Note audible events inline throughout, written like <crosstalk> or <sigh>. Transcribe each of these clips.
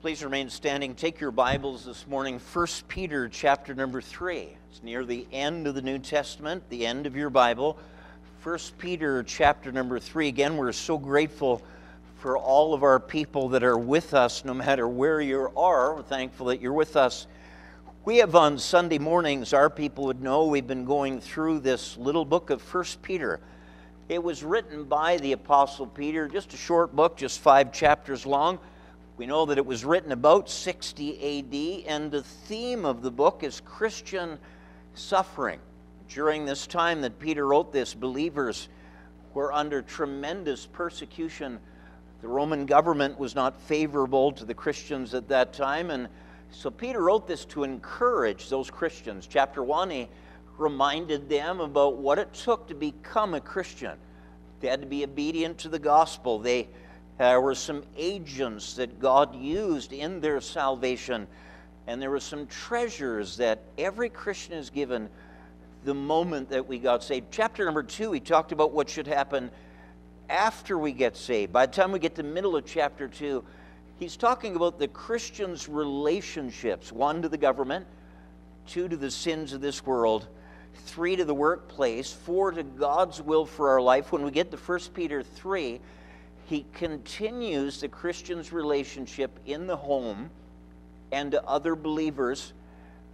Please remain standing. Take your Bibles this morning, 1 Peter chapter number 3. It's near the end of the New Testament, the end of your Bible. 1 Peter chapter number 3. Again, we're so grateful for all of our people that are with us, no matter where you are. We're thankful that you're with us. We have on Sunday mornings, our people would know we've been going through this little book of 1 Peter. It was written by the Apostle Peter, just a short book, just five chapters long. We know that it was written about 60 AD, and the theme of the book is Christian suffering. During this time that Peter wrote this, believers were under tremendous persecution. The Roman government was not favorable to the Christians at that time, and so Peter wrote this to encourage those Christians. Chapter 1, he reminded them about what it took to become a Christian. They had to be obedient to the gospel. They there were some agents that God used in their salvation, and there were some treasures that every Christian is given the moment that we got saved. Chapter number two, he talked about what should happen after we get saved. By the time we get to the middle of chapter two, he's talking about the Christian's relationships one to the government, two to the sins of this world, three to the workplace, four to God's will for our life. When we get to 1 Peter 3, he continues the Christian's relationship in the home and to other believers.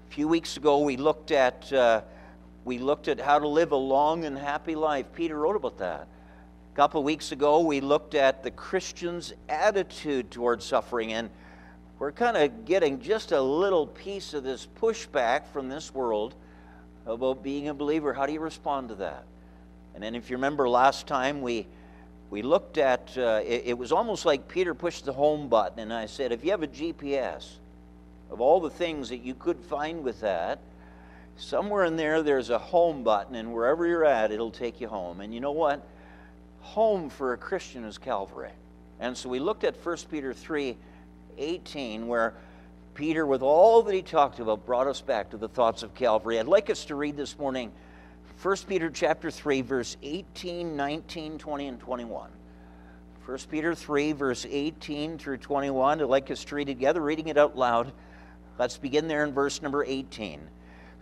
A few weeks ago, we looked at uh, we looked at how to live a long and happy life. Peter wrote about that. A couple weeks ago, we looked at the Christian's attitude towards suffering, and we're kind of getting just a little piece of this pushback from this world about being a believer. How do you respond to that? And then, if you remember last time, we we looked at uh, it, it, was almost like Peter pushed the home button, and I said, if you have a GPS, of all the things that you could find with that, somewhere in there there's a home button, and wherever you're at, it'll take you home. And you know what? Home for a Christian is Calvary. And so we looked at 1 Peter 3 18, where Peter, with all that he talked about, brought us back to the thoughts of Calvary. I'd like us to read this morning 1 Peter chapter 3 verse 18, 19, 20 and 21. 1 Peter 3 verse 18 through 21. I'd like us to read together, reading it out loud. Let's begin there in verse number 18.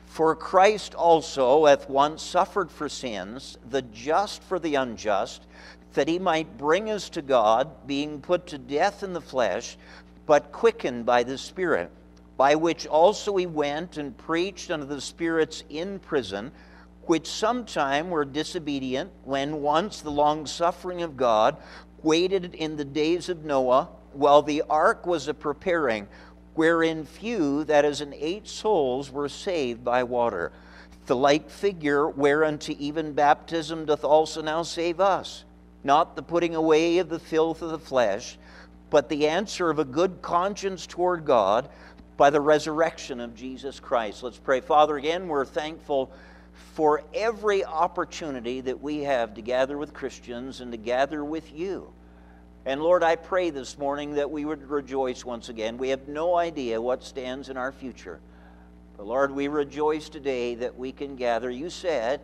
For Christ also hath once suffered for sins, the just for the unjust, that he might bring us to God, being put to death in the flesh, but quickened by the Spirit, by which also he went and preached unto the spirits in prison which sometime were disobedient, when once the long suffering of God waited in the days of Noah, while the ark was a preparing, wherein few, that is, in eight souls, were saved by water. The like figure whereunto even baptism doth also now save us, not the putting away of the filth of the flesh, but the answer of a good conscience toward God by the resurrection of Jesus Christ. Let's pray. Father, again, we're thankful for every opportunity that we have to gather with Christians and to gather with you. And Lord, I pray this morning that we would rejoice once again. We have no idea what stands in our future. But Lord, we rejoice today that we can gather. You said,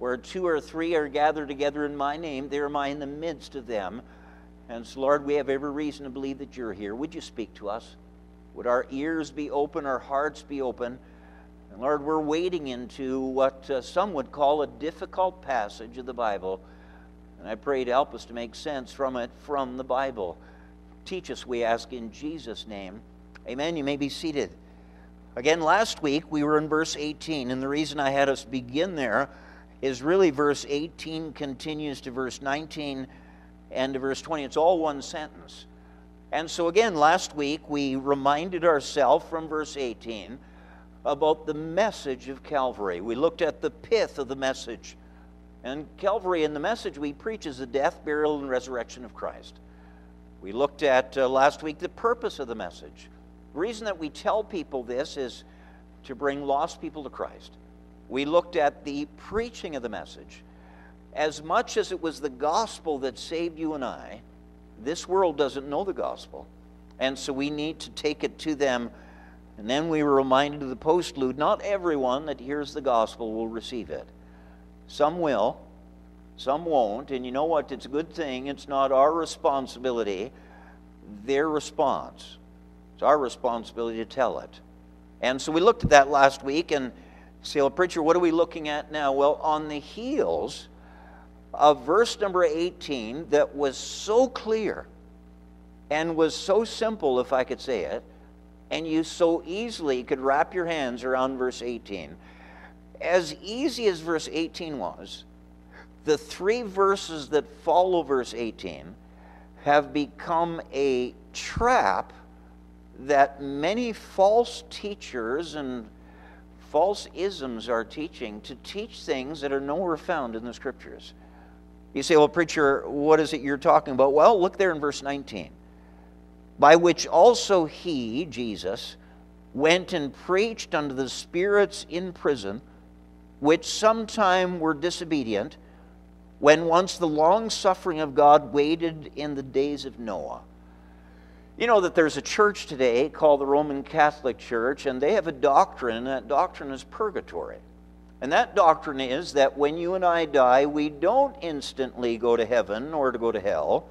where two or three are gathered together in my name, there am I in the midst of them. And so, Lord, we have every reason to believe that you're here. Would you speak to us? Would our ears be open, our hearts be open? And Lord, we're wading into what uh, some would call a difficult passage of the Bible. And I pray to help us to make sense from it from the Bible. Teach us, we ask, in Jesus' name. Amen. You may be seated. Again, last week we were in verse 18, and the reason I had us begin there is really verse 18 continues to verse 19 and to verse 20. It's all one sentence. And so, again, last week we reminded ourselves from verse 18 about the message of Calvary. We looked at the pith of the message. And Calvary, in the message we preach, is the death, burial, and resurrection of Christ. We looked at uh, last week the purpose of the message. The reason that we tell people this is to bring lost people to Christ. We looked at the preaching of the message. As much as it was the gospel that saved you and I, this world doesn't know the gospel. And so we need to take it to them and then we were reminded of the postlude not everyone that hears the gospel will receive it. Some will, some won't. And you know what? It's a good thing. It's not our responsibility, their response. It's our responsibility to tell it. And so we looked at that last week and say, well, preacher, what are we looking at now? Well, on the heels of verse number 18 that was so clear and was so simple, if I could say it, and you so easily could wrap your hands around verse 18. As easy as verse 18 was, the three verses that follow verse 18 have become a trap that many false teachers and false isms are teaching to teach things that are nowhere found in the scriptures. You say, well, preacher, what is it you're talking about? Well, look there in verse 19. By which also he, Jesus, went and preached unto the spirits in prison, which sometime were disobedient, when once the long suffering of God waited in the days of Noah you know that there's a church today called the Roman Catholic Church, and they have a doctrine, and that doctrine is purgatory. And that doctrine is that when you and I die, we don't instantly go to heaven or to go to hell,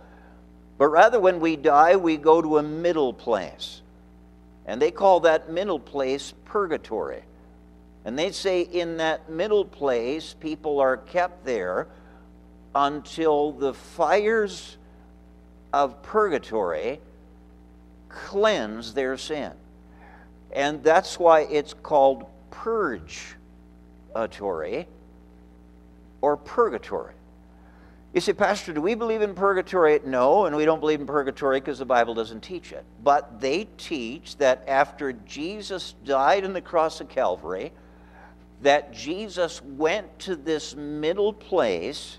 but rather when we die, we go to a middle place. And they call that middle place purgatory. And they say in that middle place, people are kept there until the fires of purgatory cleanse their sin. And that's why it's called purgatory or purgatory. You say, Pastor, do we believe in purgatory? No, and we don't believe in purgatory because the Bible doesn't teach it. But they teach that after Jesus died on the cross of Calvary, that Jesus went to this middle place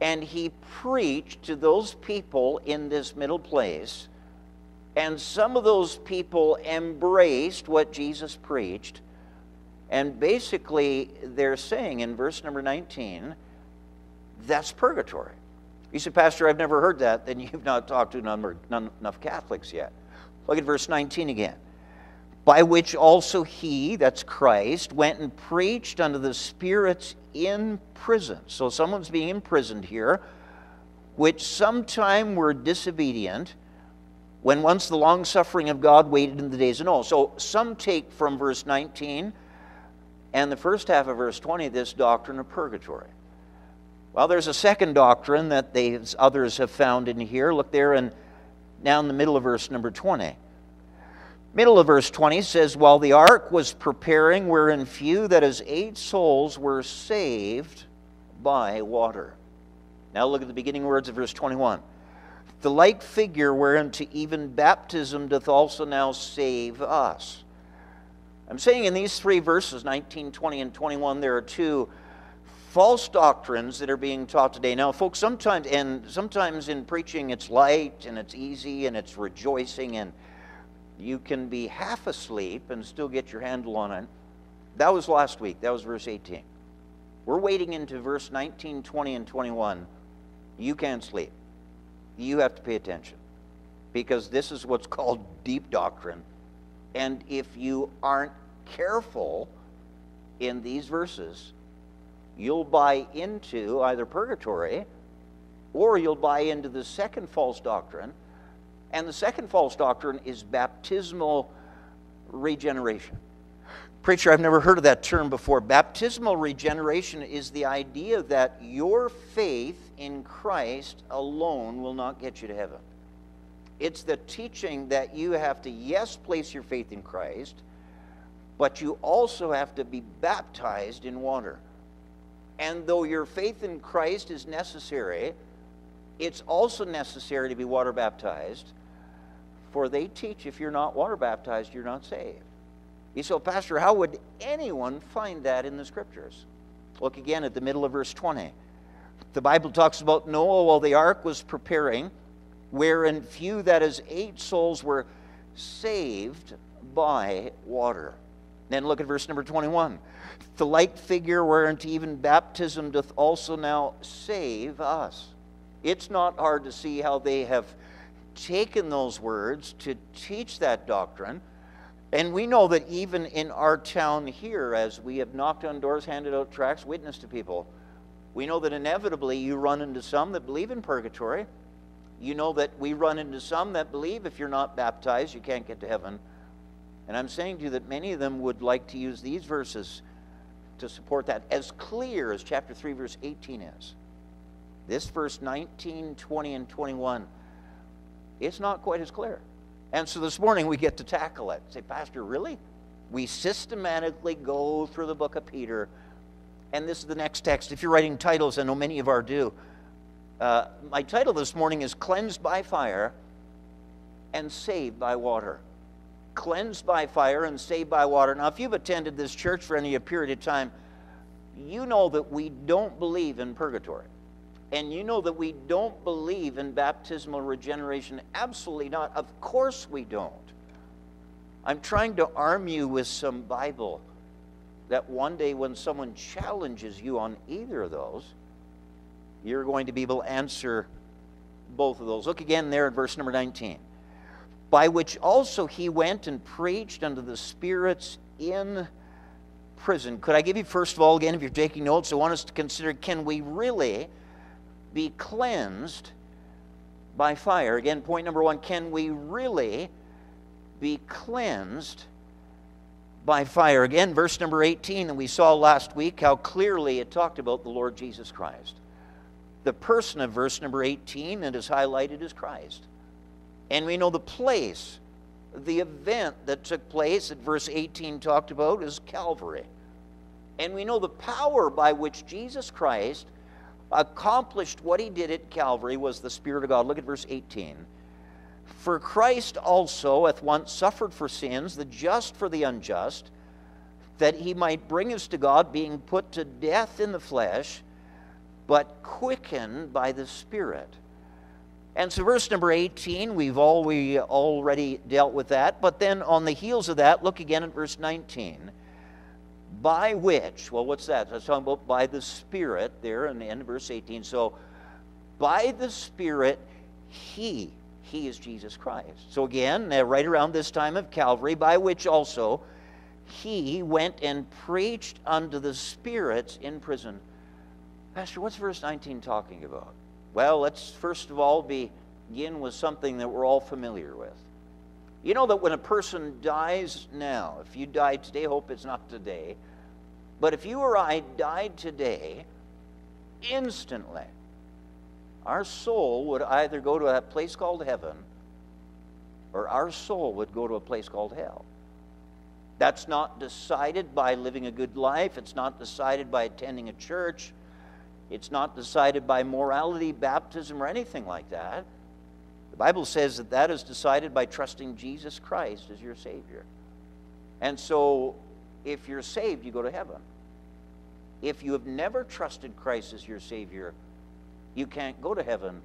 and he preached to those people in this middle place and some of those people embraced what Jesus preached. And basically, they're saying in verse number 19, that's purgatory. You say, Pastor, I've never heard that. Then <laughs> you've not talked to enough Catholics yet. Look at verse 19 again. By which also he, that's Christ, went and preached unto the spirits in prison. So someone's being imprisoned here, which sometime were disobedient when once the long suffering of God waited in the days of Noah. So some take from verse 19 and the first half of verse 20 this doctrine of purgatory. Well, there's a second doctrine that they, others have found in here. Look there and now in the middle of verse number 20. Middle of verse 20 says, While the ark was preparing, wherein few, that is, eight souls, were saved by water. Now look at the beginning words of verse 21 the like figure whereunto even baptism doth also now save us. I'm saying in these three verses, 19, 20, and 21, there are two false doctrines that are being taught today. Now, folks, sometimes and sometimes in preaching it's light and it's easy and it's rejoicing and you can be half asleep and still get your handle on it. That was last week. That was verse 18. We're waiting into verse 19, 20, and 21. You can't sleep you have to pay attention because this is what's <laughs> called deep doctrine. And if you aren't careful in these verses, you'll buy into either purgatory or you'll buy into the second false doctrine. And the second false doctrine is baptismal regeneration. Preacher, I've never heard of that term before. Baptismal regeneration is the idea that your faith in Christ alone will not get you to heaven. It's the teaching that you have to, yes, place your faith in Christ, but you also have to be baptized in water. And though your faith in Christ is necessary, it's also necessary to be water baptized, for they teach if you're not water baptized, you're not saved. You say, Pastor, how would anyone find that in the scriptures? Look again at the middle of verse 20. The Bible talks about Noah while the ark was preparing, wherein few, that is, eight souls, were saved by water. Then look at verse number 21. The like figure whereunto even baptism doth also now save us. It's not hard to see how they have taken those words to teach that doctrine. And we know that even in our town here, as we have knocked on doors, handed out tracts, witnessed to people, we know that inevitably you run into some that believe in purgatory. You know that we run into some that believe if you're not baptized, you can't get to heaven. And I'm saying to you that many of them would like to use these verses to support that, as clear as chapter 3, verse 18 is. This verse 19, 20, and 21, it's not quite as clear. And so this morning we get to tackle it. Say, Pastor, really? We systematically go through the book of Peter, and this is the next text. If you're writing titles, I know many of our do. Uh, my title this morning is Cleansed by Fire and Saved by Water. Cleansed by fire and saved by water. Now, if you've attended this church for any period of time, you know that we don't believe in purgatory. And you know that we don't believe in baptismal regeneration. Absolutely not. Of course we don't. I'm trying to arm you with some Bible that one day when someone challenges you on either of those, you're going to be able to answer both of those. Look again there at verse number 19. By which also he went and preached unto the spirits in prison. Could I give you, first of all, again, if you're taking notes, I want us to consider can we really be cleansed by fire. Again, point number one can we really be cleansed by fire? Again, verse number 18, and we saw last week how clearly it talked about the Lord Jesus Christ. The person of verse number 18 that is highlighted is Christ. And we know the place, the event that took place that verse 18 talked about is Calvary. And we know the power by which Jesus Christ accomplished what he did at Calvary was the Spirit of God. Look at verse 18. For Christ also hath once suffered for sins, the just for the unjust, that he might bring us to God, being put to death in the flesh, but quickened by the Spirit. And so, verse number 18, we've all, we already dealt with that. But then on the heels of that, look again at verse 19 by which, well, what's that? That's talking about by the Spirit there in the end of verse 18. So, by the Spirit, He, He is Jesus Christ. So, again, uh, right around this time of Calvary, by which also He went and preached unto the spirits in prison. Pastor, what's verse 19 talking about? Well, let's first of all begin with something that we're all familiar with. You know that when a person dies now, if you died today, hope it's not today, but if you or I died today, instantly, our soul would either go to a place called heaven or our soul would go to a place called hell. That's not decided by living a good life. It's not decided by attending a church. It's not decided by morality, baptism, or anything like that. The Bible says that that is decided by trusting Jesus Christ as your Savior. And so, if you're saved, you go to heaven. If you have never trusted Christ as your Savior, you can't go to heaven.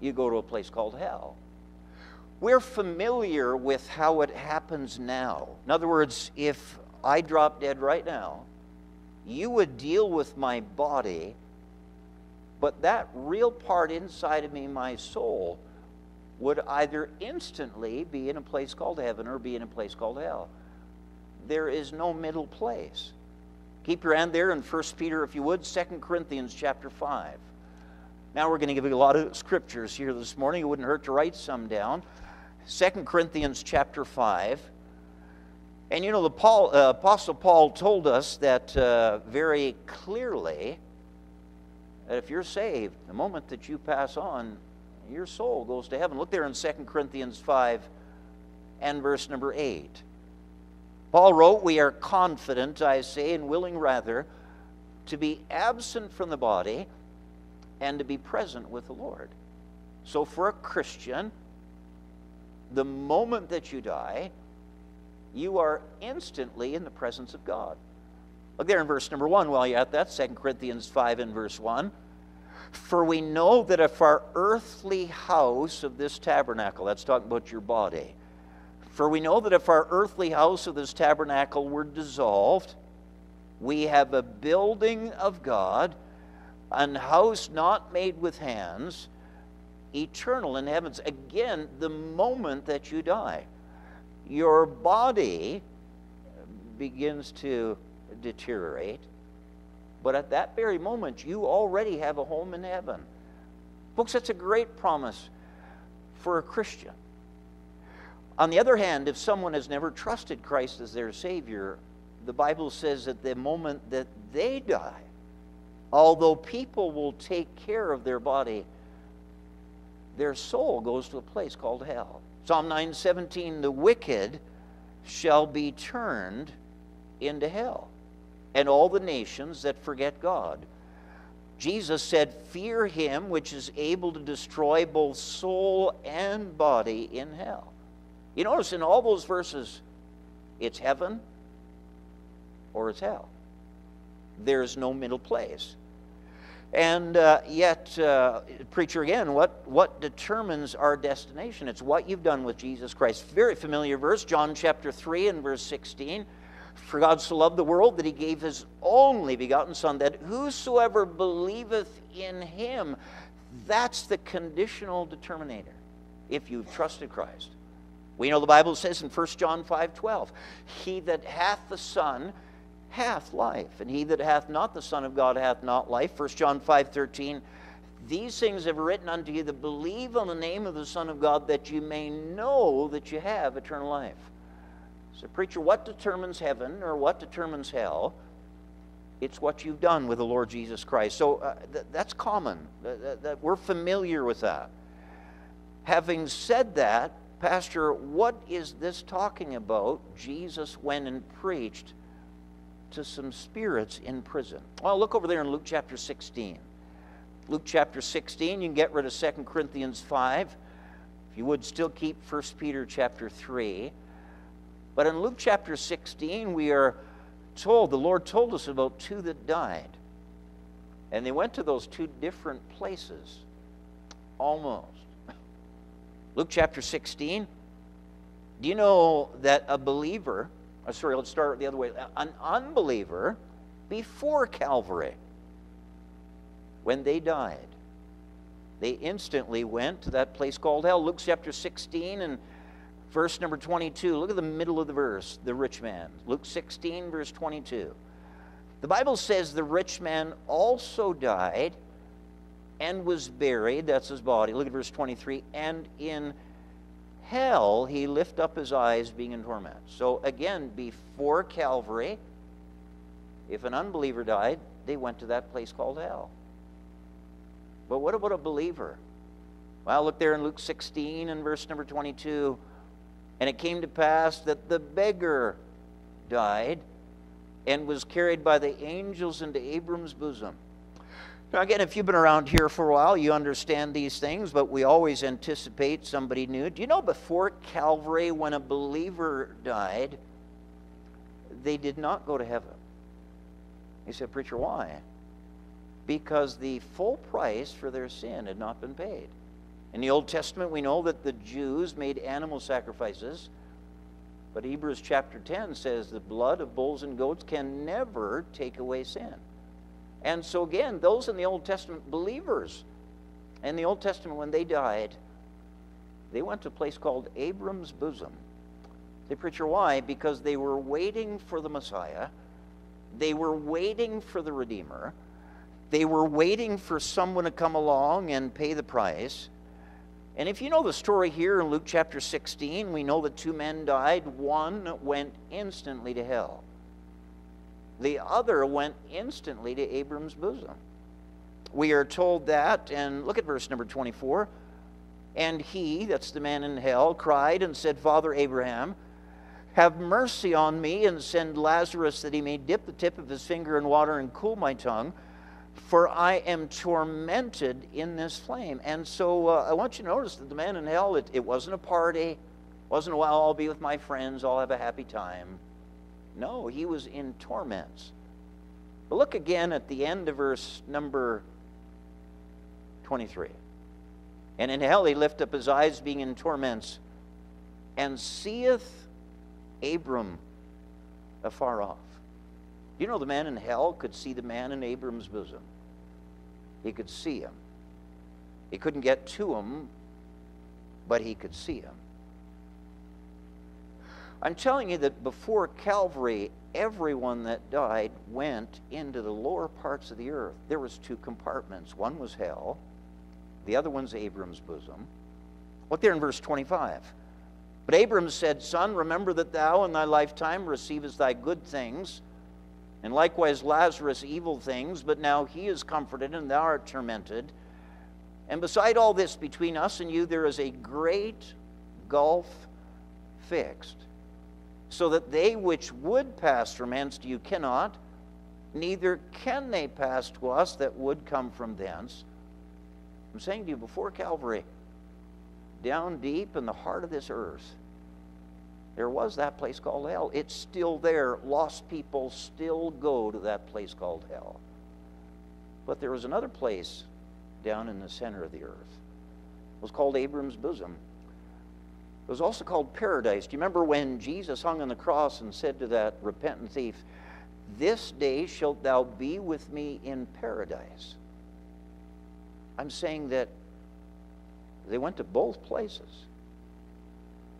You go to a place called hell. We're familiar with how it happens now. In other words, if I drop dead right now, you would deal with my body, but that real part inside of me, my soul, would either instantly be in a place called heaven or be in a place called hell. There is no middle place. Keep your hand there in 1 Peter, if you would, 2 Corinthians chapter 5. Now we're going to give you a lot of scriptures here this morning. It wouldn't hurt to write some down. 2 Corinthians chapter 5. And you know, the Paul, uh, Apostle Paul told us that uh, very clearly that if you're saved, the moment that you pass on, your soul goes to heaven. Look there in 2 Corinthians 5 and verse number 8. Paul wrote, We are confident, I say, and willing rather, to be absent from the body and to be present with the Lord. So for a Christian, the moment that you die, you are instantly in the presence of God. Look there in verse number 1 while you're at that, 2 Corinthians 5 and verse 1. For we know that if our earthly house of this tabernacle, that's talking about your body, for we know that if our earthly house of this tabernacle were dissolved, we have a building of God, an house not made with hands, eternal in heavens. Again, the moment that you die, your body begins to deteriorate but at that very moment, you already have a home in heaven. Folks, that's a great promise for a Christian. On the other hand, if someone has never trusted Christ as their Savior, the Bible says at the moment that they die, although people will take care of their body, their soul goes to a place called hell. Psalm 9:17 the wicked shall be turned into hell and all the nations that forget God. Jesus said, Fear him which is able to destroy both soul and body in hell. You notice in all those verses, it's heaven or it's hell. There's no middle place. And uh, yet, uh, preacher again, what, what determines our destination? It's what you've done with Jesus Christ. Very familiar verse, John chapter 3 and verse 16. For God so loved the world that he gave his only begotten Son, that whosoever believeth in him, that's the conditional determinator, if you've trusted Christ. We know the Bible says in 1 John 5 12, He that hath the Son hath life, and he that hath not the Son of God hath not life. 1 John 5 13, These things have written unto you that believe on the name of the Son of God, that you may know that you have eternal life. So, preacher, what determines heaven or what determines hell? It's what you've done with the Lord Jesus Christ. So uh, th- that's common. That, that we're familiar with that. Having said that, Pastor, what is this talking about? Jesus went and preached to some spirits in prison. Well, look over there in Luke chapter 16. Luke chapter 16, you can get rid of 2 Corinthians 5. If you would still keep 1 Peter chapter 3. But in Luke chapter 16, we are told, the Lord told us about two that died. And they went to those two different places, almost. Luke chapter 16. Do you know that a believer, oh, sorry, let's start the other way, an unbeliever before Calvary, when they died, they instantly went to that place called hell. Luke chapter 16 and verse number 22. Look at the middle of the verse, the rich man. Luke 16, verse 22. The Bible says the rich man also died and was buried. That's his body. Look at verse 23. And in hell he lift up his eyes, being in torment. So again, before Calvary, if an unbeliever died, they went to that place called hell. But what about a believer? Well, look there in Luke 16 and verse number 22. And it came to pass that the beggar died and was carried by the angels into Abram's bosom. Now, again, if you've been around here for a while, you understand these things, but we always anticipate somebody new. Do you know before Calvary, when a believer died, they did not go to heaven? He said, Preacher, why? Because the full price for their sin had not been paid. In the Old Testament, we know that the Jews made animal sacrifices, but Hebrews chapter 10 says the blood of bulls and goats can never take away sin. And so, again, those in the Old Testament believers, in the Old Testament, when they died, they went to a place called Abram's bosom. The preacher, why? Because they were waiting for the Messiah, they were waiting for the Redeemer, they were waiting for someone to come along and pay the price. And if you know the story here in Luke chapter 16, we know that two men died. One went instantly to hell. The other went instantly to Abram's bosom. We are told that, and look at verse number 24. And he, that's the man in hell, cried and said, Father Abraham, have mercy on me and send Lazarus that he may dip the tip of his finger in water and cool my tongue, for I am tormented in this flame. And so uh, I want you to notice that the man in hell, it, it wasn't a party, wasn't, well, I'll be with my friends, I'll have a happy time. No, he was in torments. But look again at the end of verse number 23. And in hell he lift up his eyes, being in torments, and seeth Abram afar off. You know, the man in hell could see the man in Abram's bosom. He could see him. He couldn't get to him, but he could see him. I'm telling you that before Calvary, everyone that died went into the lower parts of the earth. There was two compartments. One was hell, The other one's Abram's bosom. Look there in verse 25. But Abram said, Son, remember that thou in thy lifetime receivest thy good things, and likewise Lazarus evil things, but now he is comforted, and thou art tormented. And beside all this, between us and you, there is a great gulf fixed, so that they which would pass from hence to you cannot, neither can they pass to us that would come from thence. I'm saying to you, before Calvary, down deep in the heart of this earth, there was that place called hell. It's still there. Lost people still go to that place called hell. But there was another place down in the center of the earth. It was called Abram's bosom. It was also called paradise. Do you remember when Jesus hung on the cross and said to that repentant thief, This day shalt thou be with me in paradise? I'm saying that they went to both places.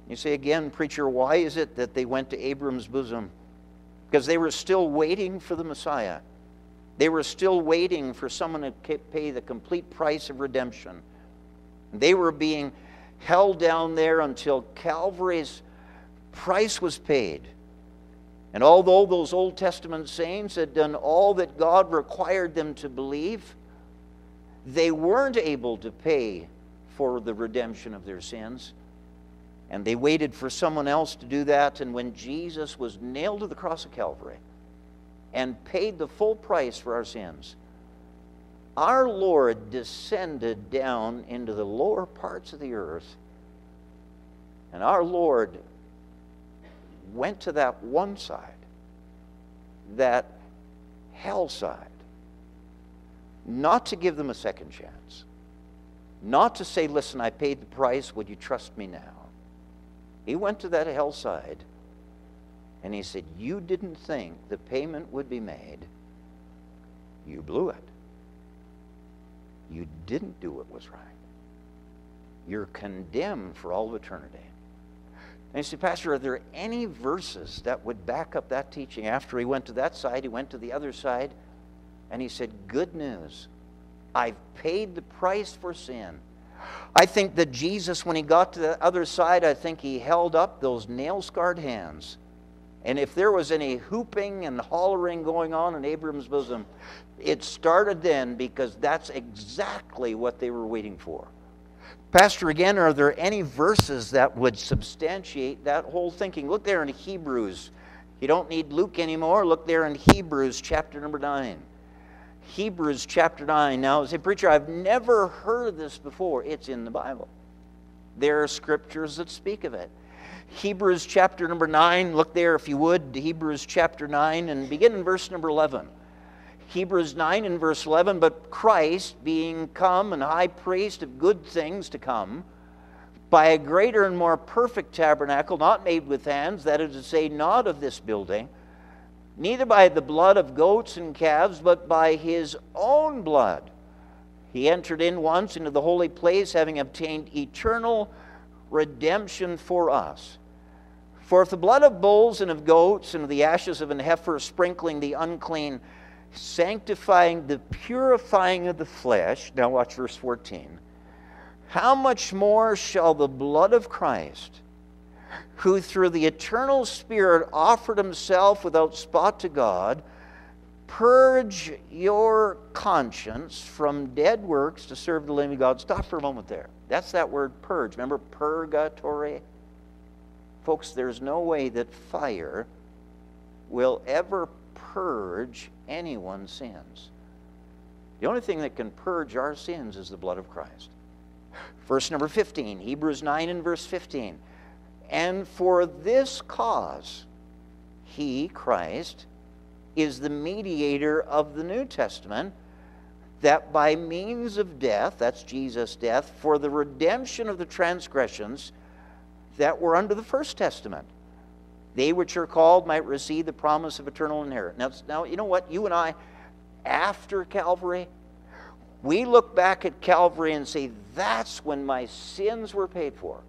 You say again, preacher, why is it that they went to Abram's bosom? Because they were still waiting for the Messiah. They were still waiting for someone to pay the complete price of redemption. They were being held down there until Calvary's price was paid. And although those Old Testament saints had done all that God required them to believe, they weren't able to pay for the redemption of their sins. And they waited for someone else to do that. And when Jesus was nailed to the cross of Calvary, and paid the full price for our sins. Our Lord descended down into the lower parts of the earth, and our Lord went to that one side, that hell side, not to give them a second chance, not to say, Listen, I paid the price, would you trust me now? He went to that hell side and he said, You didn't think the payment would be made. You blew it. You didn't do what was right. You're condemned for all of eternity. And you say, Pastor, are there any verses that would back up that teaching? After he went to that side, he went to the other side, and he said, Good news. I've paid the price for sin. I think that Jesus, when he got to the other side, I think he held up those nail scarred hands and if there was any whooping and hollering going on in Abram's bosom, it started then because that's exactly what they were waiting for. Pastor, again, are there any verses that would substantiate that whole thinking? Look there in Hebrews. You don't need Luke anymore. Look there in Hebrews chapter number 9. Hebrews chapter 9. Now, say, preacher, I've never heard this before. It's in the Bible. There are scriptures that speak of it. Hebrews chapter number 9. Look there, if you would, Hebrews chapter 9, and begin in verse number 11. Hebrews 9 and verse 11. But Christ, being come and high priest of good things to come, by a greater and more perfect tabernacle, not made with hands, that is to say, not of this building, neither by the blood of goats and calves, but by his own blood. He entered in once into the holy place, having obtained eternal redemption for us. For if the blood of bulls and of goats and of the ashes of an heifer sprinkling the unclean, sanctifying the purifying of the flesh, now watch verse 14, how much more shall the blood of Christ, who through the eternal Spirit offered himself without spot to God, purge your conscience from dead works to serve the living God? Stop for a moment there. That's that word purge. Remember purgatory? Folks, there's no way that fire will ever purge anyone's sins. The only thing that can purge our sins is the blood of Christ. Verse number 15, Hebrews 9 and verse 15. And for this cause, he, Christ, is the mediator of the New Testament, that by means of death, that's Jesus' death, for the redemption of the transgressions, that were under the first testament. They which are called might receive the promise of eternal inheritance. Now, now, you know what? You and I, after Calvary, we look back at Calvary and say, that's when my sins were paid for.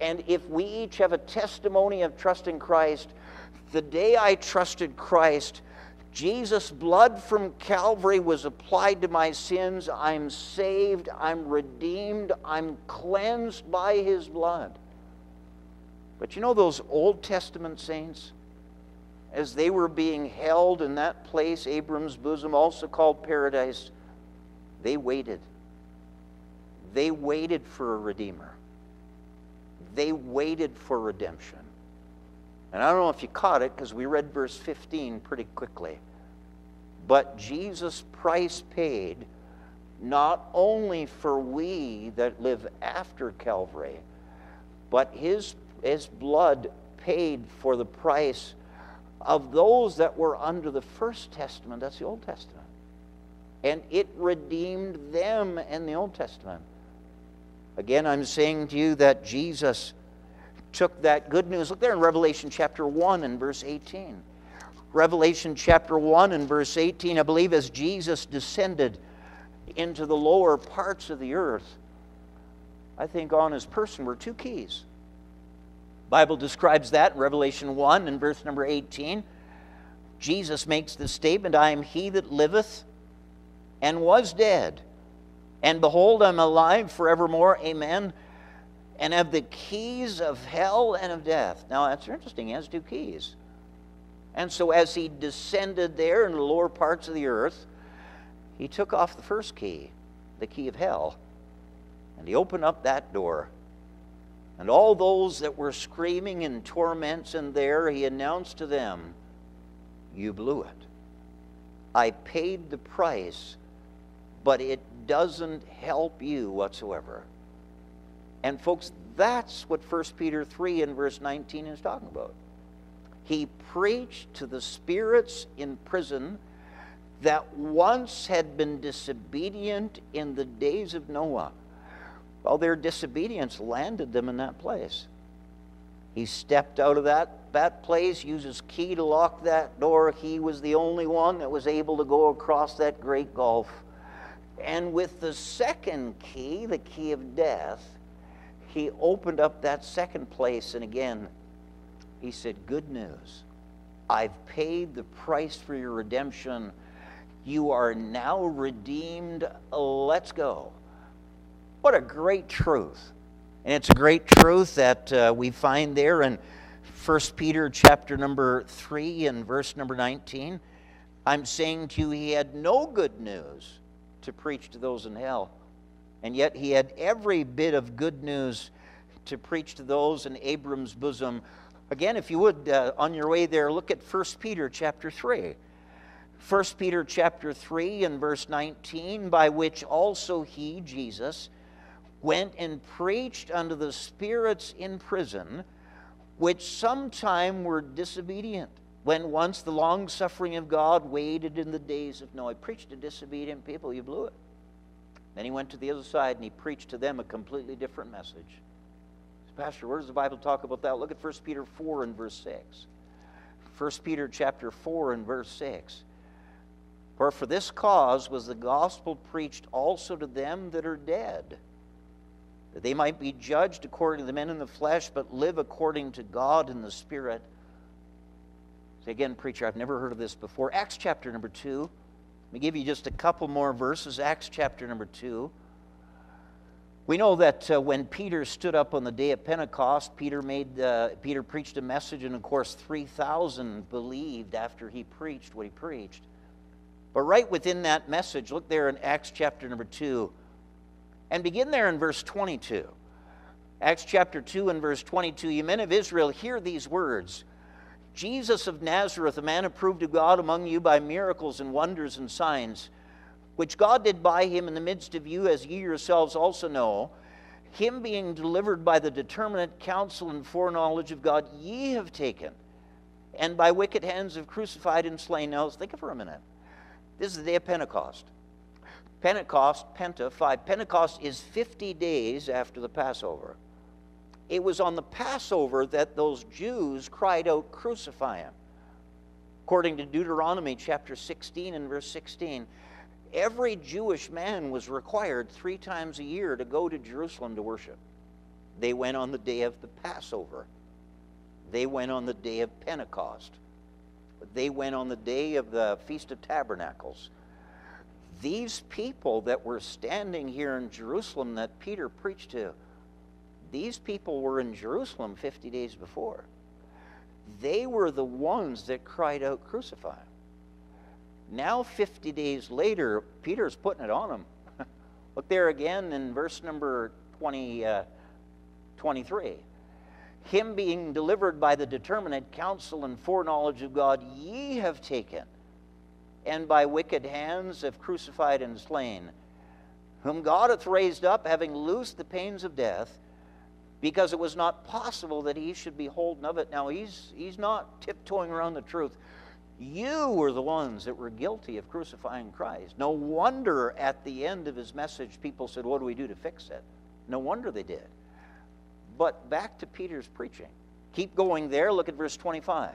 And if we each have a testimony of trusting Christ, the day I trusted Christ, Jesus' blood from Calvary was applied to my sins. I'm saved. I'm redeemed. I'm cleansed by his blood. But you know those Old Testament saints? As they were being held in that place, Abram's bosom, also called paradise, they waited. They waited for a Redeemer. They waited for redemption. And I don't know if you caught it because we read verse 15 pretty quickly. But Jesus' price paid not only for we that live after Calvary, but his, his blood paid for the price of those that were under the first testament. That's the Old Testament. And it redeemed them in the Old Testament. Again, I'm saying to you that Jesus took that good news. Look there in Revelation chapter 1 and verse 18. Revelation chapter 1 and verse 18, I believe, as Jesus descended into the lower parts of the earth, I think on his person were two keys. Bible describes that in Revelation 1 and verse number 18. Jesus makes the statement, I am he that liveth and was dead. And behold, I'm alive forevermore. Amen and have the keys of hell and of death. Now, that's interesting. He has two keys. And so, as he descended there in the lower parts of the earth, he took off the first key, the key of hell, and he opened up that door. And all those that were screaming in torments in there, he announced to them, You blew it. I paid the price, but it doesn't help you whatsoever. And folks, that's what 1 Peter 3 and verse 19 is talking about. He preached to the spirits in prison that once had been disobedient in the days of Noah. Well, their disobedience landed them in that place. He stepped out of that, that place, used his key to lock that door. He was the only one that was able to go across that great gulf. And with the second key, the key of death, he opened up that second place, and again, he said, Good news. I've paid the price for your redemption. You are now redeemed. Let's go. What a great truth. And it's a great truth that uh, we find there in 1 Peter chapter number 3 and verse number 19. I'm saying to you, he had no good news to preach to those in hell. And yet he had every bit of good news to preach to those in Abram's bosom. Again, if you would, uh, on your way there, look at 1 Peter chapter 3. 1 Peter chapter 3 and verse 19, by which also he, Jesus, went and preached unto the spirits in prison, which sometime were disobedient, when once the long suffering of God waited in the days of Noah. Preached to disobedient people, you blew it. Then he went to the other side and he preached to them a completely different message. Pastor, where does the Bible talk about that? Look at 1 Peter 4 and verse 6. 1 Peter chapter 4 and verse 6. For for this cause was the gospel preached also to them that are dead, that they might be judged according to the men in the flesh, but live according to God in the Spirit. Say again, preacher, I've never heard of this before. Acts chapter number 2. Let me give you just a couple more verses. Acts chapter number 2. We know that uh, when Peter stood up on the day of Pentecost, Peter made uh, Peter preached a message, and of course, three thousand believed after he preached what he preached. But right within that message, look there in Acts chapter number two, and begin there in verse twenty-two. Acts chapter two and verse twenty-two. You men of Israel, hear these words. Jesus of Nazareth, a man approved of God among you by miracles and wonders and signs, which God did by him in the midst of you, as ye yourselves also know, him being delivered by the determinate counsel and foreknowledge of God, ye have taken, and by wicked hands have crucified and slain. Now, think of for a minute. This is the day of Pentecost. Pentecost, Penta, five. Pentecost is 50 days after the Passover. It was on the Passover that those Jews cried out, Crucify him. According to Deuteronomy chapter 16 and verse 16, every Jewish man was required three times a year to go to Jerusalem to worship. They went on the day of the Passover, they went on the day of Pentecost. they went on the day of the Feast of Tabernacles. These people that were standing here in Jerusalem that Peter preached to, these people were in Jerusalem 50 days before. They were the ones that cried out, Crucify him. Now, 50 days later, Peter's putting it on them. <laughs> Look there again in verse number 20, uh, 23. Him being delivered by the determinate counsel and foreknowledge of God, ye have taken, and by wicked hands have crucified and slain, whom God hath raised up, having loosed the pains of death, because it was not possible that he should be holden of it. Now, he's, he's not tiptoeing around the truth. You were the ones that were guilty of crucifying Christ. No wonder at the end of his message, people said, What do we do to fix it? No wonder they did. But back to Peter's preaching. Keep going there. Look at verse 25.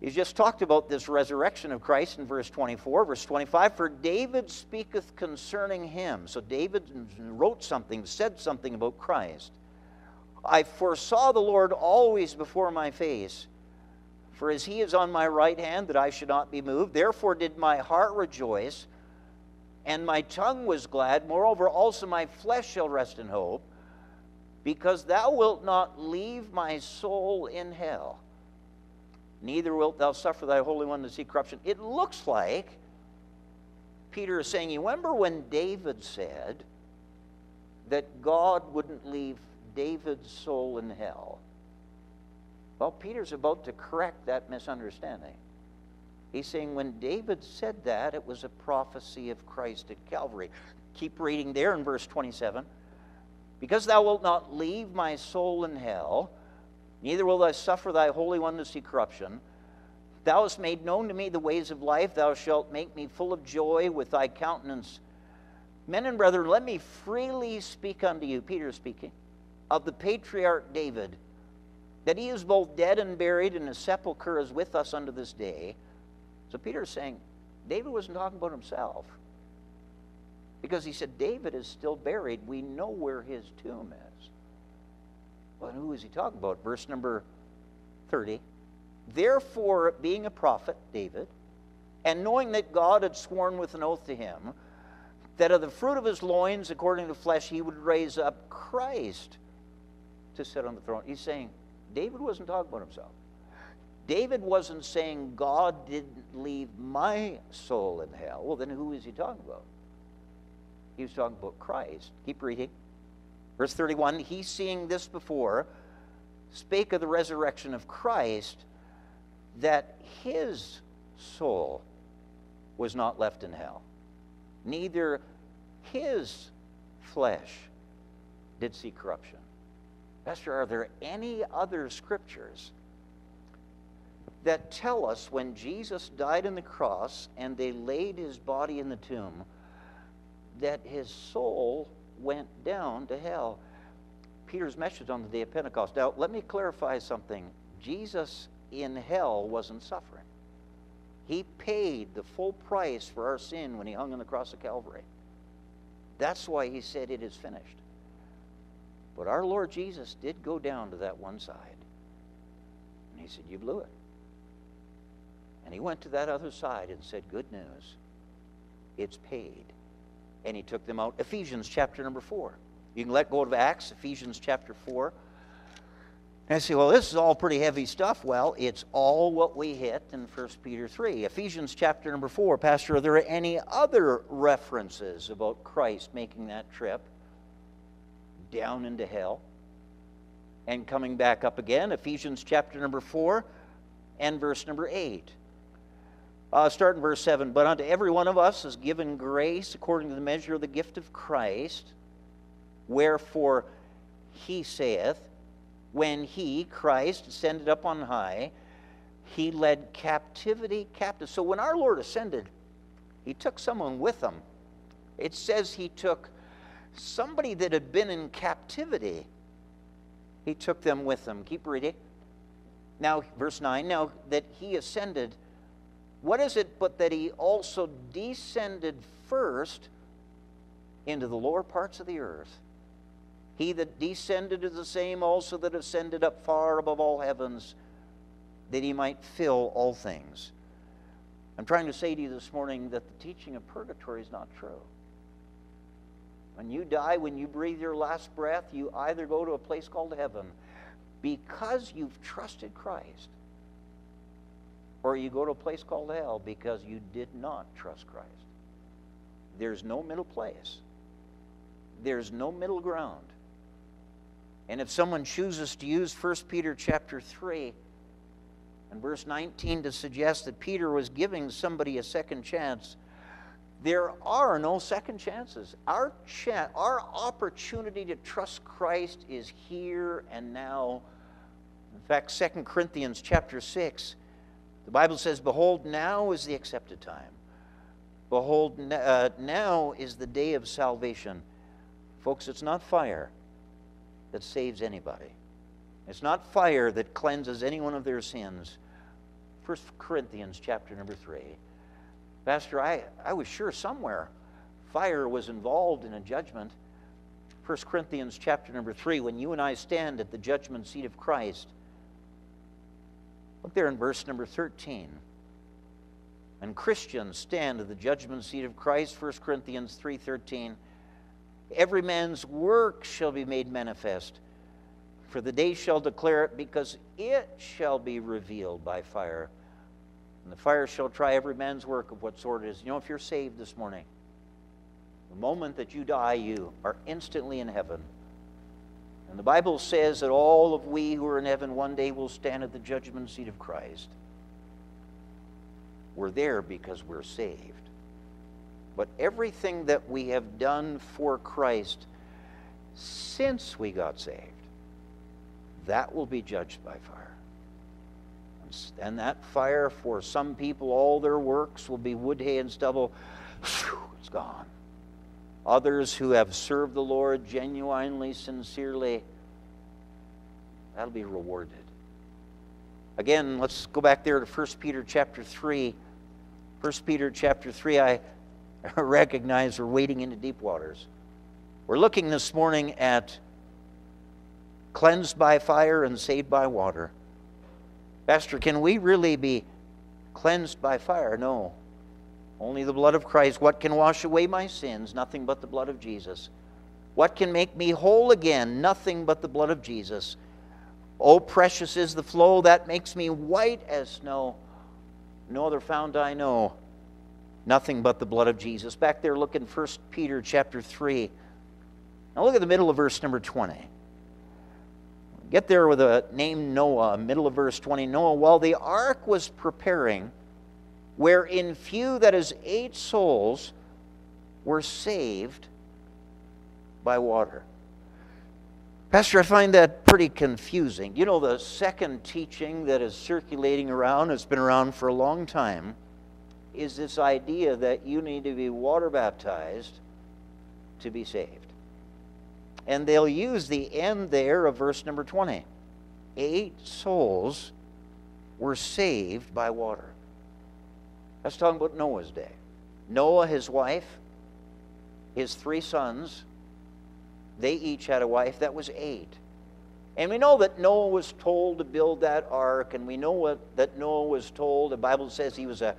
He's just talked about this resurrection of Christ in verse 24. Verse 25 For David speaketh concerning him. So David wrote something, said something about Christ. I foresaw the Lord always before my face for as he is on my right hand, that I should not be moved. Therefore did my heart rejoice, and my tongue was glad. Moreover, also my flesh shall rest in hope, because thou wilt not leave my soul in hell, neither wilt thou suffer thy Holy One to see corruption. It looks like Peter is saying, You remember when David said that God wouldn't leave David's soul in hell? Well, Peter's about to correct that misunderstanding. He's saying when David said that, it was a prophecy of Christ at Calvary. Keep reading there in verse 27. Because thou wilt not leave my soul in hell, neither will thou suffer thy Holy One to see corruption. Thou hast made known to me the ways of life. Thou shalt make me full of joy with thy countenance. Men and brethren, let me freely speak unto you, Peter speaking, of the patriarch David that he is both dead and buried, and his sepulchre is with us unto this day. So Peter is saying, David wasn't talking about himself. Because he said, David is still buried. We know where his tomb is. Well, who is he talking about? Verse number 30. Therefore, being a prophet, David, and knowing that God had sworn with an oath to him, that of the fruit of his loins, according to flesh, he would raise up Christ to sit on the throne. He's saying, David wasn't talking about himself. David wasn't saying God didn't leave my soul in hell. Well, then who is he talking about? He was talking about Christ. Keep reading. Verse 31 He, seeing this before, spake of the resurrection of Christ, that his soul was not left in hell, neither his flesh did see corruption. Pastor, are there any other scriptures that tell us when Jesus died on the cross and they laid his body in the tomb that his soul went down to hell? Peter's message on the day of Pentecost. Now, let me clarify something. Jesus in hell wasn't suffering. He paid the full price for our sin when he hung on the cross of Calvary. That's why he said, It is finished. But our Lord Jesus did go down to that one side. And he said, You blew it. And he went to that other side and said, Good news. It's paid. And he took them out. Ephesians chapter number 4. You can let go of Acts, Ephesians chapter 4. And I say, well, this is all pretty heavy stuff. Well, it's all what we hit in 1 Peter 3. Ephesians chapter number 4. Pastor, are there any other references about Christ making that trip? down into hell and coming back up again. Ephesians chapter number 4 and verse number 8. Uh, start in verse 7. But unto every one of us is given grace according to the measure of the gift of Christ. Wherefore he saith, When he, Christ, ascended up on high, he led captivity captive. So when our Lord ascended, he took someone with him. It says he took somebody that had been in captivity, he took them with him. Keep reading. Now, verse 9, now that he ascended, what is it but that he also descended first into the lower parts of the earth? He that descended is the same also that ascended up far above all heavens, that he might fill all things. I'm trying to say to you this morning that the teaching of purgatory is not true. When you die, when you breathe your last breath, you either go to a place called heaven because you've trusted Christ, or you go to a place called hell because you did not trust Christ. There's no middle place, there's no middle ground. And if someone chooses to use 1 Peter chapter 3 and verse 19 to suggest that Peter was giving somebody a second chance, there are no second chances. Our, cha- our opportunity to trust Christ is here and now. In fact, 2 Corinthians chapter 6, the Bible says, Behold, now is the accepted time. Behold, uh, now is the day of salvation. Folks, it's not fire that saves anybody. It's not fire that cleanses anyone of their sins. 1 Corinthians chapter number 3. Pastor, I, I was sure somewhere fire was involved in a judgment. 1 Corinthians chapter number 3, when you and I stand at the judgment seat of Christ, look there in verse number 13. And Christians stand at the judgment seat of Christ, 1 Corinthians 3:13. Every man's work shall be made manifest, for the day shall declare it, because it shall be revealed by fire. And the fire shall try every man's work of what sort it is. You know, if you're saved this morning, the moment that you die, you are instantly in heaven. And the Bible says that all of we who are in heaven one day will stand at the judgment seat of Christ. We're there because we're saved. But everything that we have done for Christ since we got saved, that will be judged by fire. And that fire, for some people, all their works will be wood, hay, and stubble. It's gone. Others who have served the Lord genuinely, sincerely, that'll be rewarded. Again, let's go back there to 1 Peter chapter 3. 1 Peter chapter 3, I <laughs> recognize we're wading into deep waters. We're looking this morning at cleansed by fire and saved by water. Pastor, can we really be cleansed by fire? No. Only the blood of Christ. What can wash away my sins? Nothing but the blood of Jesus. What can make me whole again? Nothing but the blood of Jesus. Oh, precious is the flow that makes me white as snow. No other fount I know. Nothing but the blood of Jesus. Back there, look in 1 Peter chapter 3. Now look at the middle of verse number 20. Get there with a name Noah, middle of verse 20. Noah, while the ark was preparing, wherein few, that is, eight souls, were saved by water. Pastor, I find that pretty confusing. You know, the second teaching that is circulating around, it's been around for a long time, is this idea that you need to be water baptized to be saved. And they'll use the end there of verse number 20. Eight souls were saved by water. That's talking about Noah's day. Noah, his wife, his three sons, they each had a wife. That was eight. And we know that Noah was told to build that ark, and we know what, that Noah was told. The Bible says he was a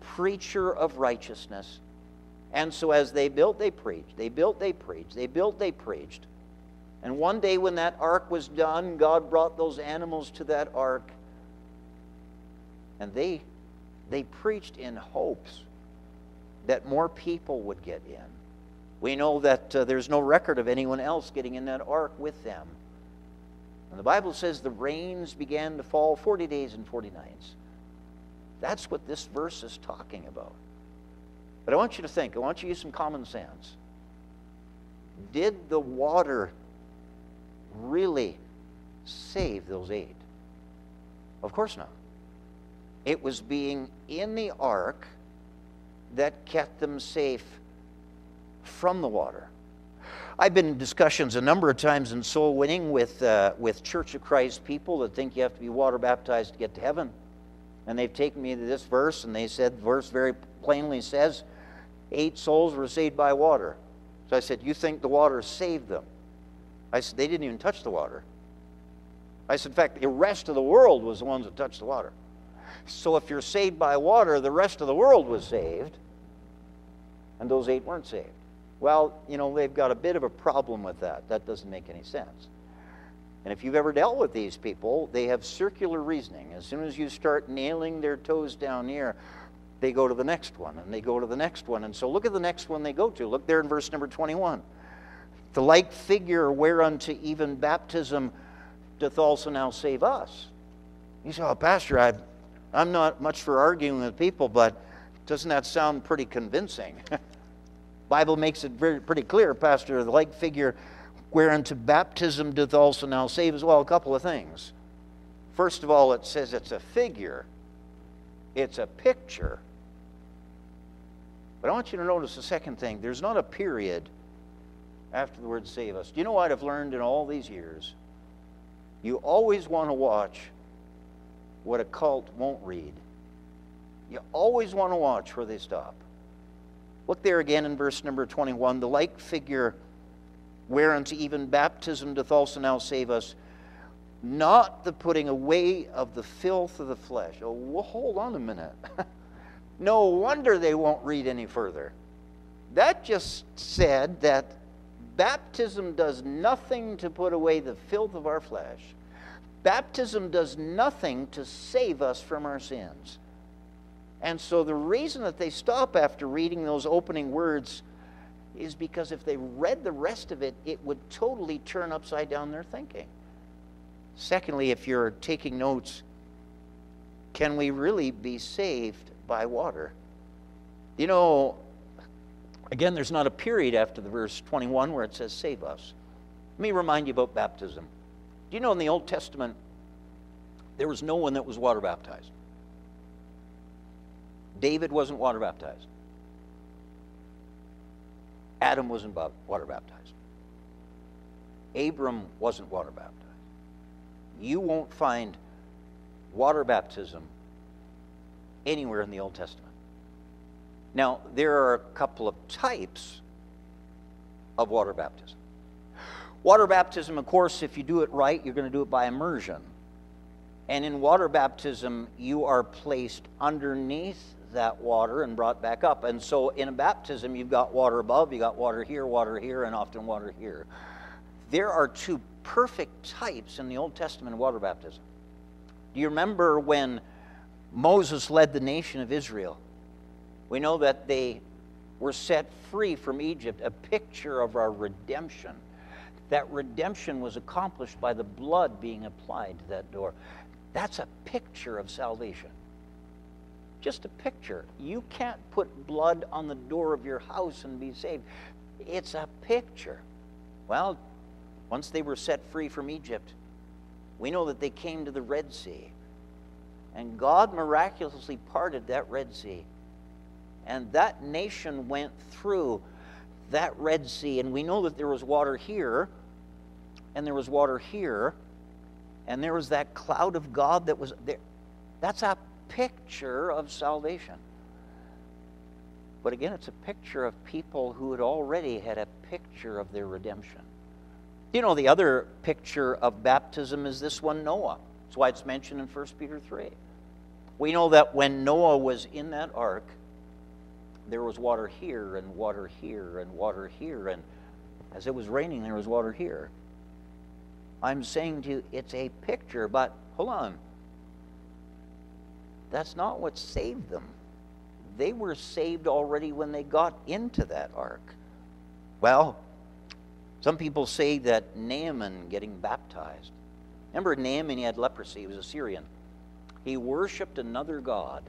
preacher of righteousness. And so as they built, they preached. They built, they preached. They built, they preached. And one day when that ark was done, God brought those animals to that ark. And they, they preached in hopes that more people would get in. We know that uh, there's no record of anyone else getting in that ark with them. And the Bible says the rains began to fall 40 days and 40 nights. That's what this verse is talking about. But I want you to think, I want you to use some common sense. Did the water really save those eight? Of course not. It was being in the ark that kept them safe from the water. I've been in discussions a number of times in soul winning with, uh, with Church of Christ people that think you have to be water baptized to get to heaven. And they've taken me to this verse, and they said, the verse very plainly says, eight souls were saved by water. So I said, You think the water saved them? I said, They didn't even touch the water. I said, in fact, the rest of the world was the ones that touched the water. So if you're saved by water, the rest of the world was saved, and those eight weren't saved. Well, you know, they've got a bit of a problem with that. That doesn't make any sense. And if you've ever dealt with these people, they have circular reasoning. As soon as you start nailing their toes down here, they go to the next one, and they go to the next one. And so look at the next one they go to. Look there in verse number 21. The like figure whereunto even baptism doth also now save us. You say, oh, Pastor, I, I'm not much for arguing with people, but doesn't that sound pretty convincing? <laughs> Bible makes it very, pretty clear, Pastor, the like figure whereunto baptism doth also now save as well. A couple of things. First of all, it says it's a figure, it's a picture. But I want you to notice the second thing there's not a period after the word save us. Do you know what I've learned in all these years? You always want to watch what a cult won't read. You always want to watch where they stop. Look there again in verse number 21 the like figure whereunto even baptism doth also now save us, not the putting away of the filth of the flesh. Oh, well, hold on a minute. <laughs> no wonder they won't read any further. That just said that baptism does nothing to put away the filth of our flesh. Baptism does nothing to save us from our sins. And so the reason that they stop after reading those opening words is because if they read the rest of it, it would totally turn upside down their thinking. Secondly, if you're taking notes, can we really be saved by water? You know, again, there's not a period after the verse 21 where it says, Save us. Let me remind you about baptism. Do you know in the Old Testament, there was no one that was water baptized? David wasn't water baptized. Adam wasn't water baptized. Abram wasn't water baptized. You won't find water baptism anywhere in the Old Testament. Now, there are a couple of types of water baptism. Water baptism, of course, if you do it right, you're going to do it by immersion. And in water baptism, you are placed underneath that water and brought back up. And so in a baptism, you've got water above, you've got water here, water here, and often water here. There are two perfect types in the Old Testament water baptism. Do you remember when Moses led the nation of Israel? We know that they were set free from Egypt, a picture of our redemption. That redemption was accomplished by the blood being applied to that door. That's a picture of salvation just a picture. You can't put blood on the door of your house and be saved. It's a picture. Well, once they were set free from Egypt, we know that they came to the Red Sea. And God miraculously parted that Red Sea. And that nation went through that Red Sea. And we know that there was water here, and there was water here, and there was that cloud of God that was there. That's a picture of salvation. But again, it's a picture of people who had already had a picture of their redemption. You know, the other picture of baptism is this one Noah. That's why it's mentioned in 1 Peter 3. We know that when Noah was in that ark, there was water here and water here and water here, and as it was raining, there was water here. I'm saying to you, it's a picture, but hold on. That's not what saved them. They were saved already when they got into that ark. Well, some people say that Naaman getting baptized. Remember Naaman, he had leprosy, he was a Syrian. He worshiped another god.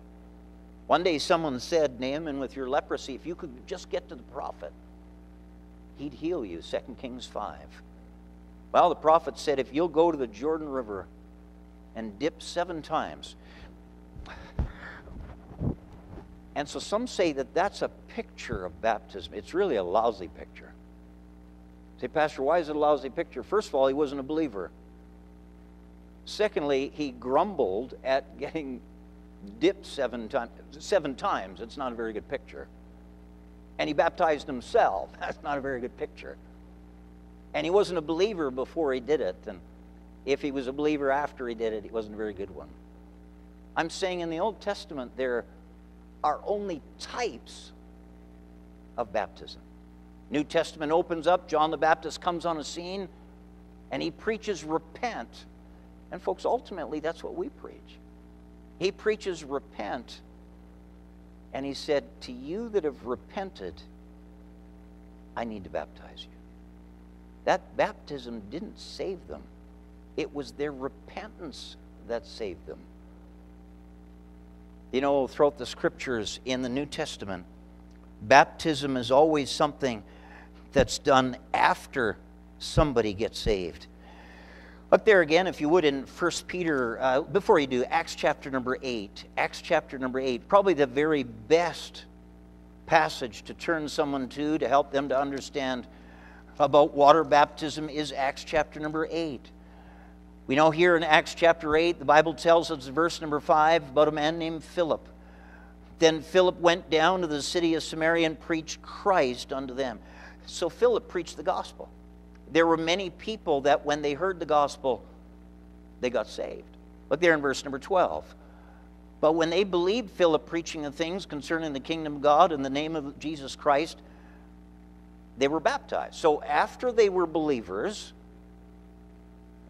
One day someone said, Naaman, with your leprosy, if you could just get to the prophet, he'd heal you. 2 Kings 5. Well, the prophet said, if you'll go to the Jordan River and dip seven times, and so some say that that's a picture of baptism. It's really a lousy picture. Say, Pastor, why is it a lousy picture? First of all, he wasn't a believer. Secondly, he grumbled at <laughs> getting dipped seven, time, seven times. It's not a very good picture. And he baptized himself. <laughs> That's not a very good picture. And he wasn't a believer before he did it. And If he was a believer after he did it, it wasn't a very good one. I'm saying in the Old Testament, there are only types of baptism. New Testament opens up, John the Baptist comes on a scene, and he preaches repent. And folks, ultimately, that's what we preach. He preaches repent, and he said, To you that have repented, I need to baptize you. That baptism didn't save them, it was their repentance that saved them. You know, throughout the scriptures in the New Testament, baptism is always something that's done after somebody gets saved. Look there again, if you would, in 1 Peter, uh, before you do, Acts chapter number 8. Acts chapter number 8, probably the very best passage to turn someone to to help them to understand about water baptism is Acts chapter number 8. We know here in Acts chapter 8, the Bible tells us, verse number 5, about a man named Philip. Then Philip went down to the city of Samaria and preached Christ unto them. So Philip preached the gospel. There were many people that when they heard the gospel, they got saved. Look there in verse number 12. But when they believed Philip preaching the things concerning the kingdom of God in the name of Jesus Christ, they were baptized. So after they were believers,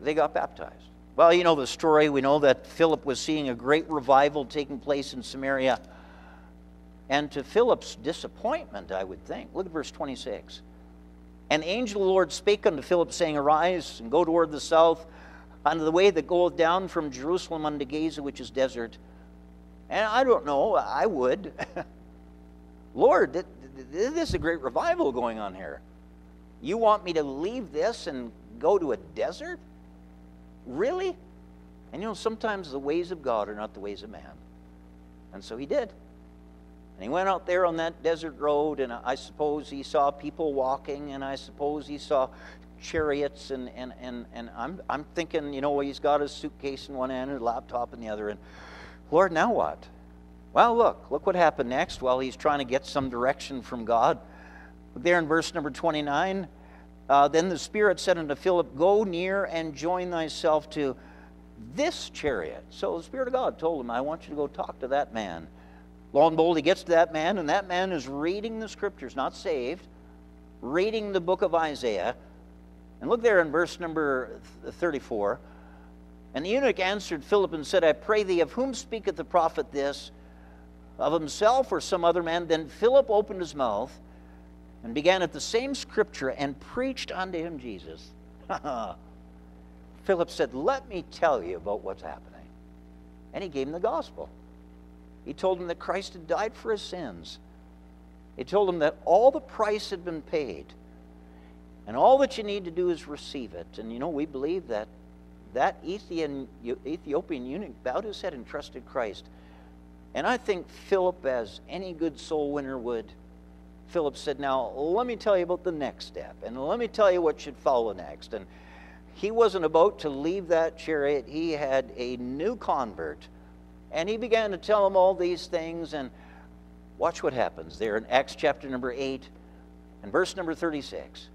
they got baptized. Well, you know the story. We know that Philip was seeing a great revival taking place in Samaria. And to Philip's disappointment, I would think, look at verse 26. And the angel of the Lord spake unto Philip, saying, Arise and go toward the south, unto the way that goeth down from Jerusalem unto Gaza, which is desert. And I don't know, I would. <laughs> Lord, this is a great revival going on here. You want me to leave this and go to a desert? Really? And you know, sometimes the ways of God are not the ways of man. And so he did. And he went out there on that desert road, and I suppose he saw people walking, and I suppose he saw chariots, and, and, and, and I'm, I'm thinking, you know, he's got his suitcase in one hand and a laptop in the other, and Lord, now what? Well, look, look what happened next while he's trying to get some direction from God. There in verse number 29, uh, then the Spirit said unto Philip, Go near and join thyself to this chariot. So the Spirit of God told him, I want you to go talk to that man. Lo and behold, he gets to that man, and that man is reading the scriptures, not saved, reading the book of Isaiah. And look there in verse number 34. And the eunuch answered Philip and said, I pray thee, of whom speaketh the prophet this? Of himself or some other man? Then Philip opened his mouth and began at the same scripture and preached unto him Jesus. Philip said, Let me tell you about what's happening. And he gave him the gospel. He told him that Christ had died for his sins. He told him that all the price had been paid. And all that you need to do is receive it. And you know, we believe that that Ethiopian, Ethiopian eunuch bowed his head and trusted Christ. And I think Philip, as any good soul winner would, Philip said, Now, let me tell you about the next step, and let me tell you what should follow next. And he wasn't about to leave that chariot, he had a new convert. And he began to tell him all these things. And watch what happens there in Acts chapter number 8 and verse number 36.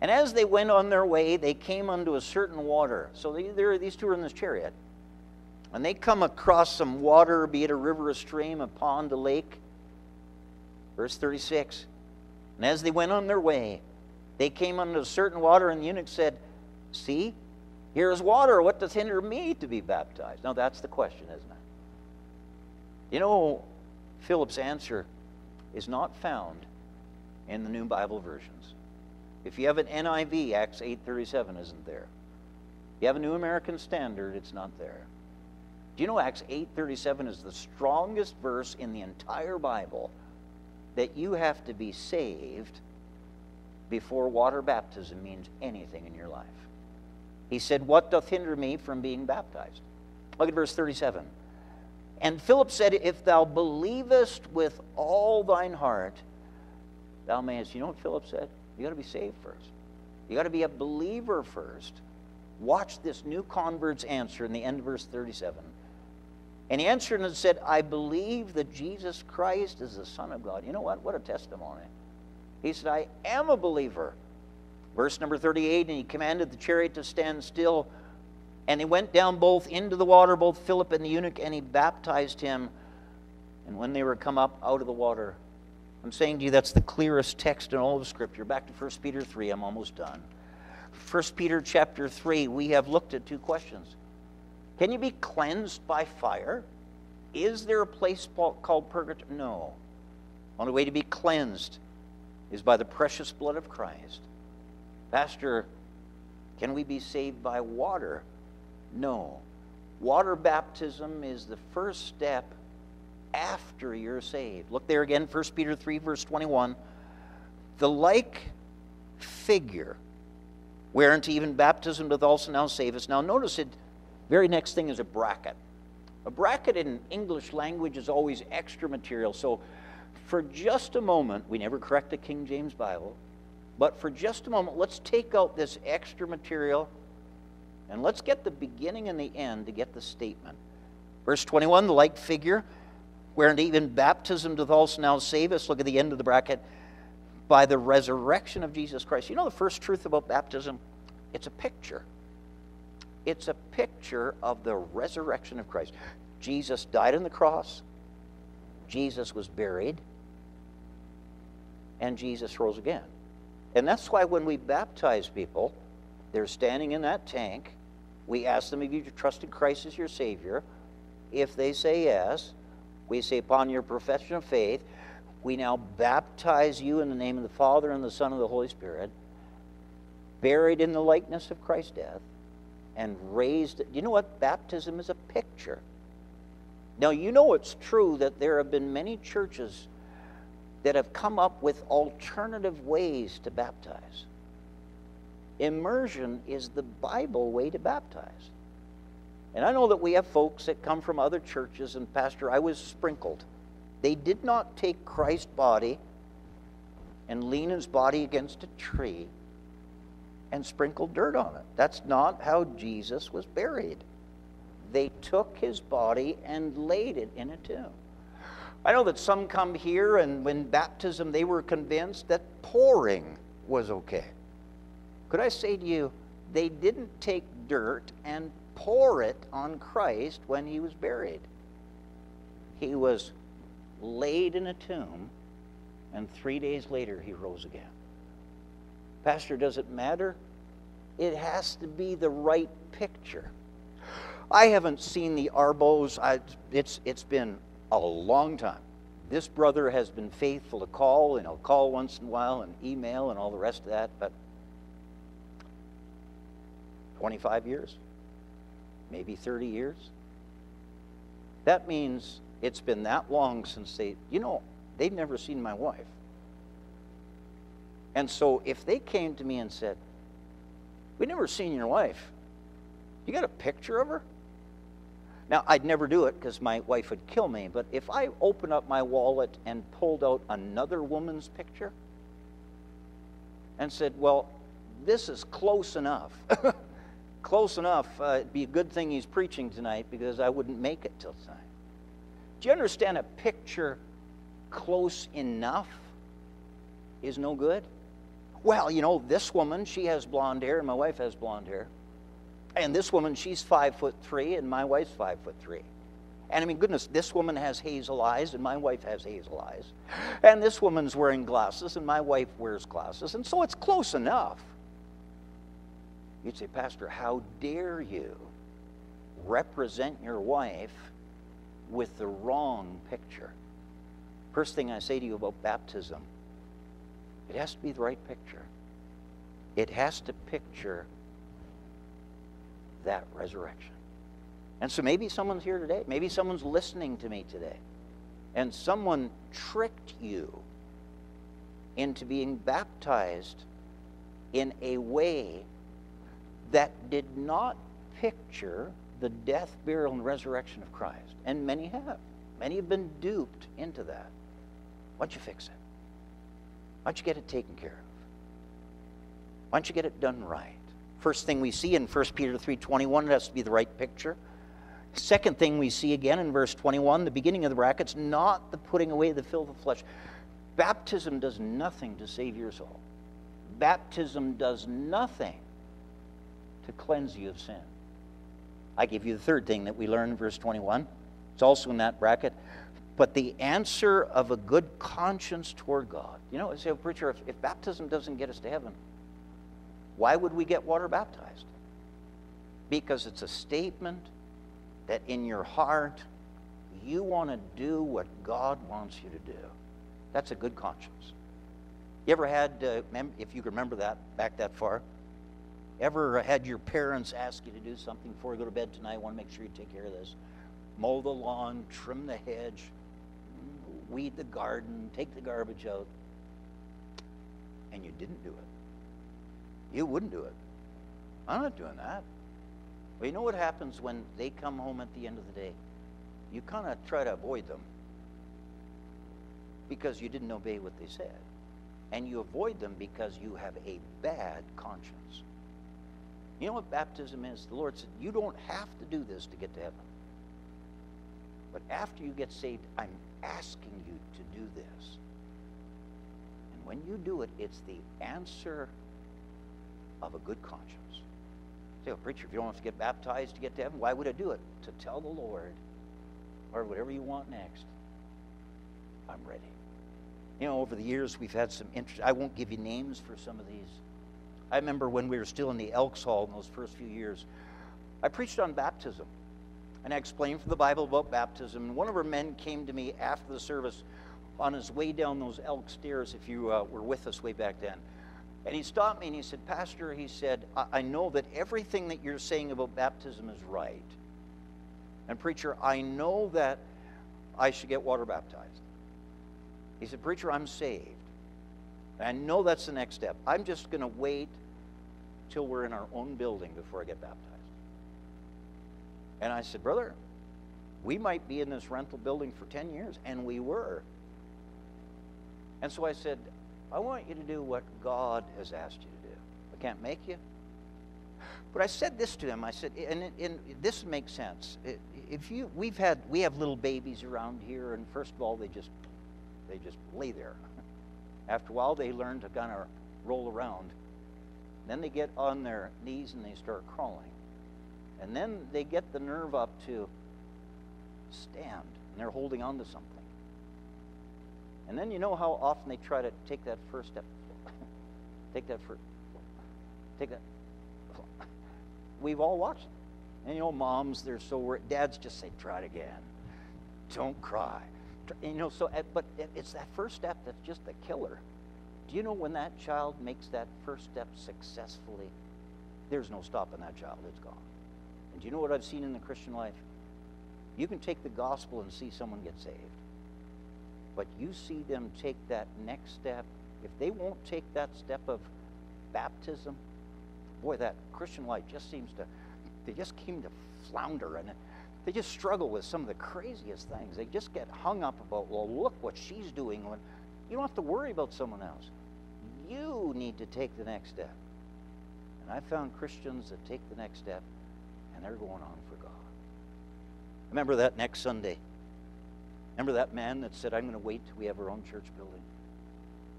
And as they went on their way, they came unto a certain water. So they, these two are in this chariot. And they come across some water, be it a river, a stream, a pond, a lake. Verse 36 And as they went on their way, they came unto a certain water, and the eunuch said, See, here is water. What doth hinder me to be baptized? Now that's the question, isn't it? You know, Philip's answer is not found in the New Bible versions. If you have an NIV, Acts 8:37 isn't there. If you have a New American Standard, it's not there. Do you know Acts 8:37 is the strongest verse in the entire Bible that you have to be saved before water baptism means anything in your life. He said, What doth hinder me from being baptized? Look at verse 37. And Philip said, If thou believest with all thine heart, thou mayest. You know what Philip said? You got to be saved first. You got to be a believer first. Watch this new convert's answer in the end of verse 37. And he answered and said, I believe that Jesus Christ is the Son of God. You know what? What a testimony. He said, I am a believer. Verse number 38 And he commanded the chariot to stand still. And he went down both into the water, both Philip and the eunuch, and he baptized him. And when they were come up out of the water, I'm saying to you that's the clearest text in all of Scripture. Back to 1 Peter 3, I'm almost done. 1 Peter chapter 3, we have looked at two questions. Can you be cleansed by fire? Is there a place called purgatory? No. Only way to be cleansed is by the precious blood of Christ. Pastor, can we be saved by water? No. Water baptism is the first step after you're saved. Look there again, 1 Peter 3, verse 21. The like figure, whereunto even baptism doth also now save us. Now notice it, very next thing is a bracket. A bracket in English language is always extra material. So for just a moment, we never correct the King James Bible, but for just a moment, let's take out this extra material and let's get the beginning and the end to get the statement. Verse 21, the like figure, wherein even baptism doth also now save us. Look at the end of the bracket. By the resurrection of Jesus Christ. You know the first truth about baptism? It's a picture. It's a picture of the resurrection of Christ. Jesus died on the cross, Jesus was buried, and Jesus rose again. And that's why when we baptize people, they're standing in that tank. We ask them if you trusted Christ as your Savior. If they say yes, we say, upon your profession of faith, we now baptize you in the name of the Father and the Son and the Holy Spirit, buried in the likeness of Christ's death, and raised. You know what? Baptism is a picture. Now, you know it's true that there have been many churches that have come up with alternative ways to baptize. Immersion is the Bible way to baptize. And I know that we have folks that come from other churches, and Pastor, I was sprinkled. They did not take Christ's body and lean his body against a tree and sprinkle dirt on it. That's not how Jesus was buried. They took his body and laid it in a tomb. I know that some come here and when baptism they were convinced that pouring was okay. Could I say to you, they didn't take dirt and pour it on Christ when he was buried. He was laid in a tomb, and three days later he rose again. Pastor, does it matter? It has to be the right picture. I haven't seen the Arbos. I, it's, it's been a long time. This brother has been faithful to call, and he'll call once in a while and email and all the rest of that, but 25 years, maybe 30 years. That means it's been that long since they, you know, they've never seen my wife. And so if they came to me and said, We never seen your wife, you got a picture of her? Now, I'd never do it because my wife would kill me, but if I opened up my wallet and pulled out another woman's picture and said, Well, this is close enough. <laughs> close enough, uh, it'd be a good thing he's preaching tonight because I wouldn't make it till tonight. Do you understand a picture close enough is no good? Well, you know, this woman, she has blonde hair, and my wife has blonde hair. And this woman, she's five foot three, and my wife's five foot three. And I mean, goodness, this woman has hazel eyes, and my wife has hazel eyes. And this woman's wearing glasses, and my wife wears glasses. And so it's close enough. You'd say, Pastor, how dare you represent your wife with the wrong picture? First thing I say to you about baptism, it has to be the right picture. It has to picture that resurrection. And so maybe someone's here today. Maybe someone's listening to me today. And someone tricked you into being baptized in a way that did not picture the death, burial, and resurrection of Christ. And many have. Many have been duped into that. Why don't you fix it? Why don't you get it taken care of? Why don't you get it done right? First thing we see in 1 Peter 3.21, it has to be the right picture. Second thing we see again in verse 21, the beginning of the brackets, not the putting away the filth of flesh. Baptism does nothing to save your soul. Baptism does nothing to cleanse you of sin. I give you the third thing that we learn in verse 21. It's also in that bracket. But the answer of a good conscience toward God. You know, I say, preacher, if, if baptism doesn't get us to heaven, why would we get water baptized? Because it's a statement that in your heart you want to do what God wants you to do. That's a good conscience. You ever had, uh, if you can remember that, back that far, ever had your parents ask you to do something before you go to bed tonight? I want to make sure you take care of this. Mow the lawn, trim the hedge, weed the garden, take the garbage out. And you didn't do it. You wouldn't do it. I'm not doing that. Well, you know what happens when they come home at the end of the day? You kind of try to avoid them because you didn't obey what they said. And you avoid them because you have a bad conscience. You know what baptism is? The Lord said, You don't have to do this to get to heaven. But after you get saved, I'm asking you to do this. And when you do it, it's the answer of a good conscience. Say, well, preacher, if you don't have to get baptized to get to heaven, why would I do it? To tell the Lord, or whatever you want next, I'm ready. You know, over the years, we've had some interest. I won't give you names for some of these. I remember when we were still in the Elks Hall in those first few years, I preached on baptism. And I explained from the Bible about baptism. And one of our men came to me after the service on his way down those elk stairs, if you uh, were with us way back then. And he stopped me and he said, Pastor, he said, I, I know that everything that you're saying about baptism is right. And, preacher, I know that I should get water baptized. He said, Preacher, I'm saved. And I know that's the next step. I'm just going to wait till we're in our own building before I get baptized. And I said, Brother, we might be in this rental building for 10 years. And we were. And so I said, I want you to do what God has asked you to do. I can't make you. But I said this to him. I said, and, and this makes sense. If you, we've had, we have little babies around here, and first of all, they just, they just lay there. <laughs> After a while, they learn to kind of roll around. Then they get on their knees and they start crawling. And then they get the nerve up to stand, and they're holding on to something. And then you know how often they try to take that first step. <coughs> take that first. Take that. <coughs> We've all watched. And you know, moms, they're so worried. Dads just say, try it again. Don't cry. You know, so, but it's that first step that's just the killer. Do you know when that child makes that first step successfully, there's no stopping that child. It's gone. And do you know what I've seen in the Christian life? You can take the gospel and see someone get saved. But you see them take that next step. If they won't take that step of baptism, boy, that Christian life just seems to, they just seem to flounder and they just struggle with some of the craziest things. They just get hung up about, well, look what she's doing. When you don't have to worry about someone else. You need to take the next step. And I found Christians that take the next step they're going on for God. Remember that next Sunday. Remember that man that said, I'm going to wait till we have our own church building?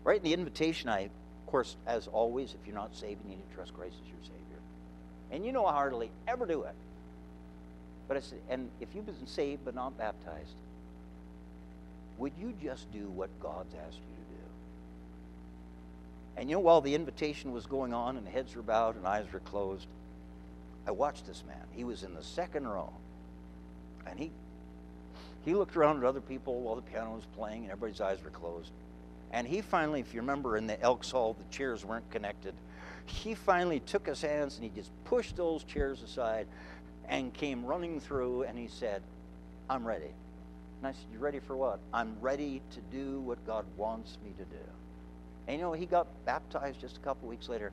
Right in the invitation, I, of course, as always, if you're not saved, you need to trust Christ as your Savior. And you know I hardly ever do it. But I said, and if you've been saved but not baptized, would you just do what God's asked you to do? And you know, while the invitation was going on and heads were bowed and eyes were closed, I watched this man. He was in the second row. And he he looked around at other people while the piano was playing and everybody's eyes were closed. And he finally, if you remember in the Elks Hall, the chairs weren't connected. He finally took his hands and he just pushed those chairs aside and came running through and he said, I'm ready. And I said, You ready for what? I'm ready to do what God wants me to do. And you know, he got baptized just a couple weeks later.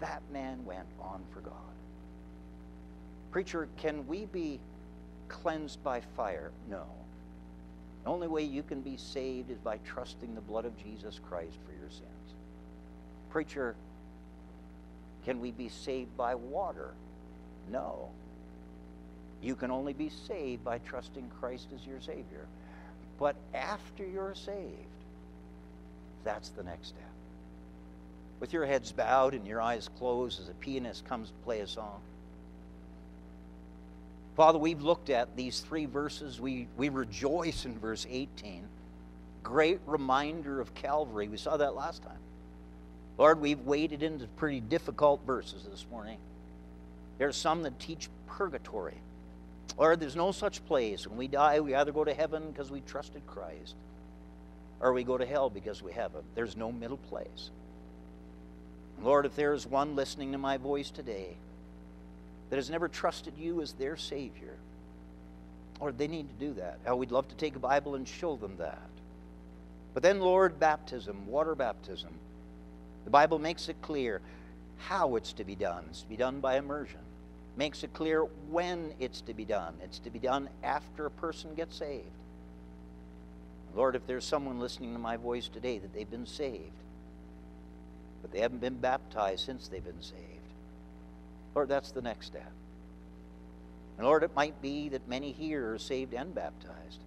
That man went on for God. Preacher, can we be cleansed by fire? No. The only way you can be saved is by trusting the blood of Jesus Christ for your sins. Preacher, can we be saved by water? No. You can only be saved by trusting Christ as your Savior. But after you're saved, that's the next step. With your heads bowed and your eyes closed as a pianist comes to play a song. Father, we've looked at these three verses. We, we rejoice in verse 18. Great reminder of Calvary. We saw that last time. Lord, we've waded into pretty difficult verses this morning. There's some that teach purgatory. Lord, there's no such place. When we die, we either go to heaven because we trusted Christ, or we go to hell because we haven't. There's no middle place. Lord, if there is one listening to my voice today that has never trusted you as their Savior, Lord, they need to do that. How we'd love to take a Bible and show them that. But then, Lord, baptism, water baptism. The Bible makes it clear how it's to be done. It's to be done by immersion. Makes it clear when it's to be done. It's to be done after a person gets saved. Lord, if there's someone listening to my voice today that they've been saved, but they haven't been baptized since they've been saved, Lord, that's the next step. And Lord, it might be that many here are saved and baptized.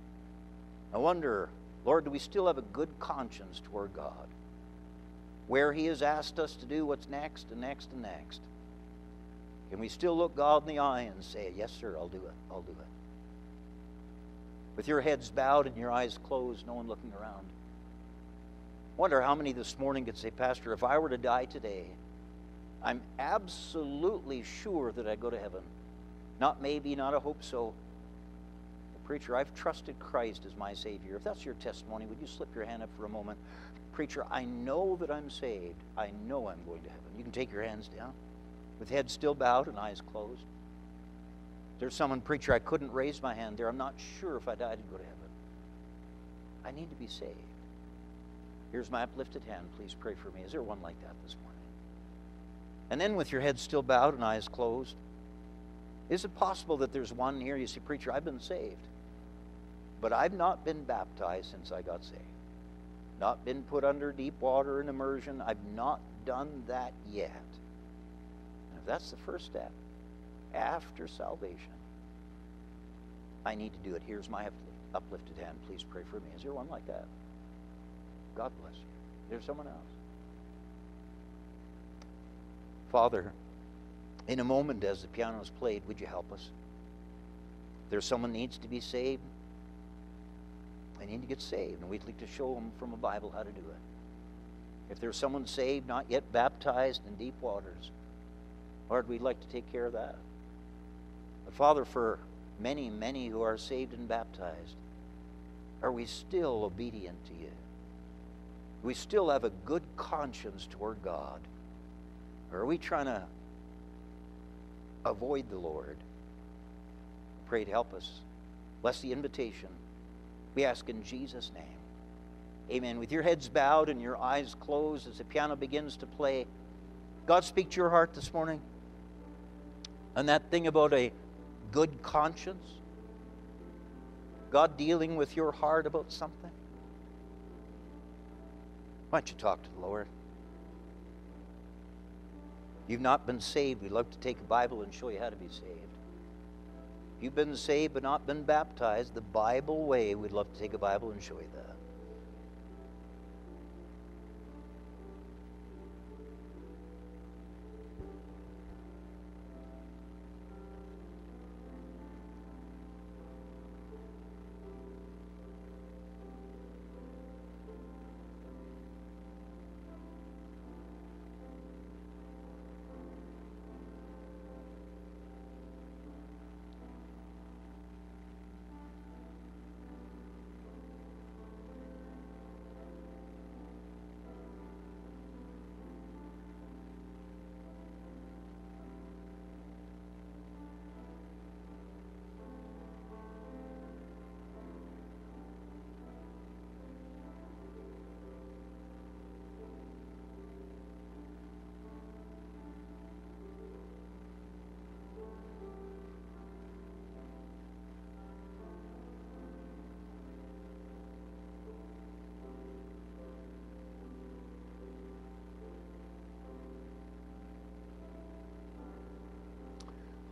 I wonder, Lord, do we still have a good conscience toward God? Where He has asked us to do what's next and next and next. Can we still look God in the eye and say, Yes, sir, I'll do it. I'll do it. With your heads bowed and your eyes closed, no one looking around. Wonder how many this morning could say, Pastor, if I were to die today, I'm absolutely sure that I'd go to heaven. Not maybe, not a hope so. Preacher, I've trusted Christ as my Savior. If that's your testimony, would you slip your hand up for a moment? Preacher, I know that I'm saved. I know I'm going to heaven. You can take your hands down with head still bowed and eyes closed. There's someone, preacher, I couldn't raise my hand there. I'm not sure if I died and go to heaven. I need to be saved. Here's my uplifted hand. Please pray for me. Is there one like that this morning? And then with your head still bowed and eyes closed, is it possible that there's one here, you say, Preacher, I've been saved, but I've not been baptized since I got saved? Not been put under deep water and immersion. I've not done that yet. And if that's the first step, after salvation, I need to do it. Here's my uplifted hand. Please pray for me. Is there one like that? God bless you. There's someone else. Father, in a moment as the piano is played, would you help us? There's someone needs to be saved, they need to get saved, and we'd like to show them from a Bible how to do it. If there's someone saved, not yet baptized in deep waters, Lord, we'd like to take care of that. But Father, for many, many who are saved and baptized, are we still obedient to you? we still have a good conscience toward God? Or are we trying to avoid the Lord? Pray to help us. Bless the invitation. We ask in Jesus' name. Amen. With your heads bowed and your eyes closed as the piano begins to play, God speak to your heart this morning. And that thing about a good conscience, God dealing with your heart about something. Why don't you talk to the Lord? You've not been saved, we'd love to take a Bible and show you how to be saved. If you've been saved but not been baptized, the Bible way, we'd love to take a Bible and show you that.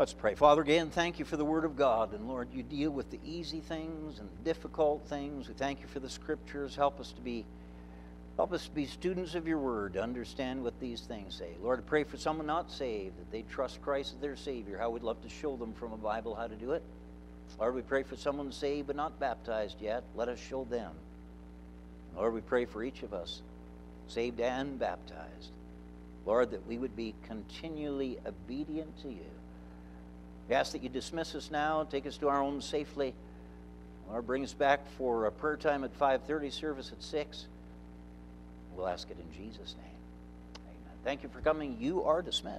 Let's pray. Father, again, thank you for the Word of God. And Lord, you deal with the easy things and the difficult things. We thank you for the Scriptures. Help us to be Help us to be students of your word, to understand what these things say. Lord, I pray for someone not saved, that they trust Christ as their Savior. How we'd love to show them from a Bible how to do it. Lord, we pray for someone saved but not baptized yet. Let us show them. Lord, we pray for each of us, saved and baptized. Lord, that we would be continually obedient to you. We ask that you dismiss us now, take us to our homes safely. Lord, bring us back for a prayer time at 5:30, service at 6. We'll ask it in Jesus' name. Amen. Thank you for coming. You are dismissed.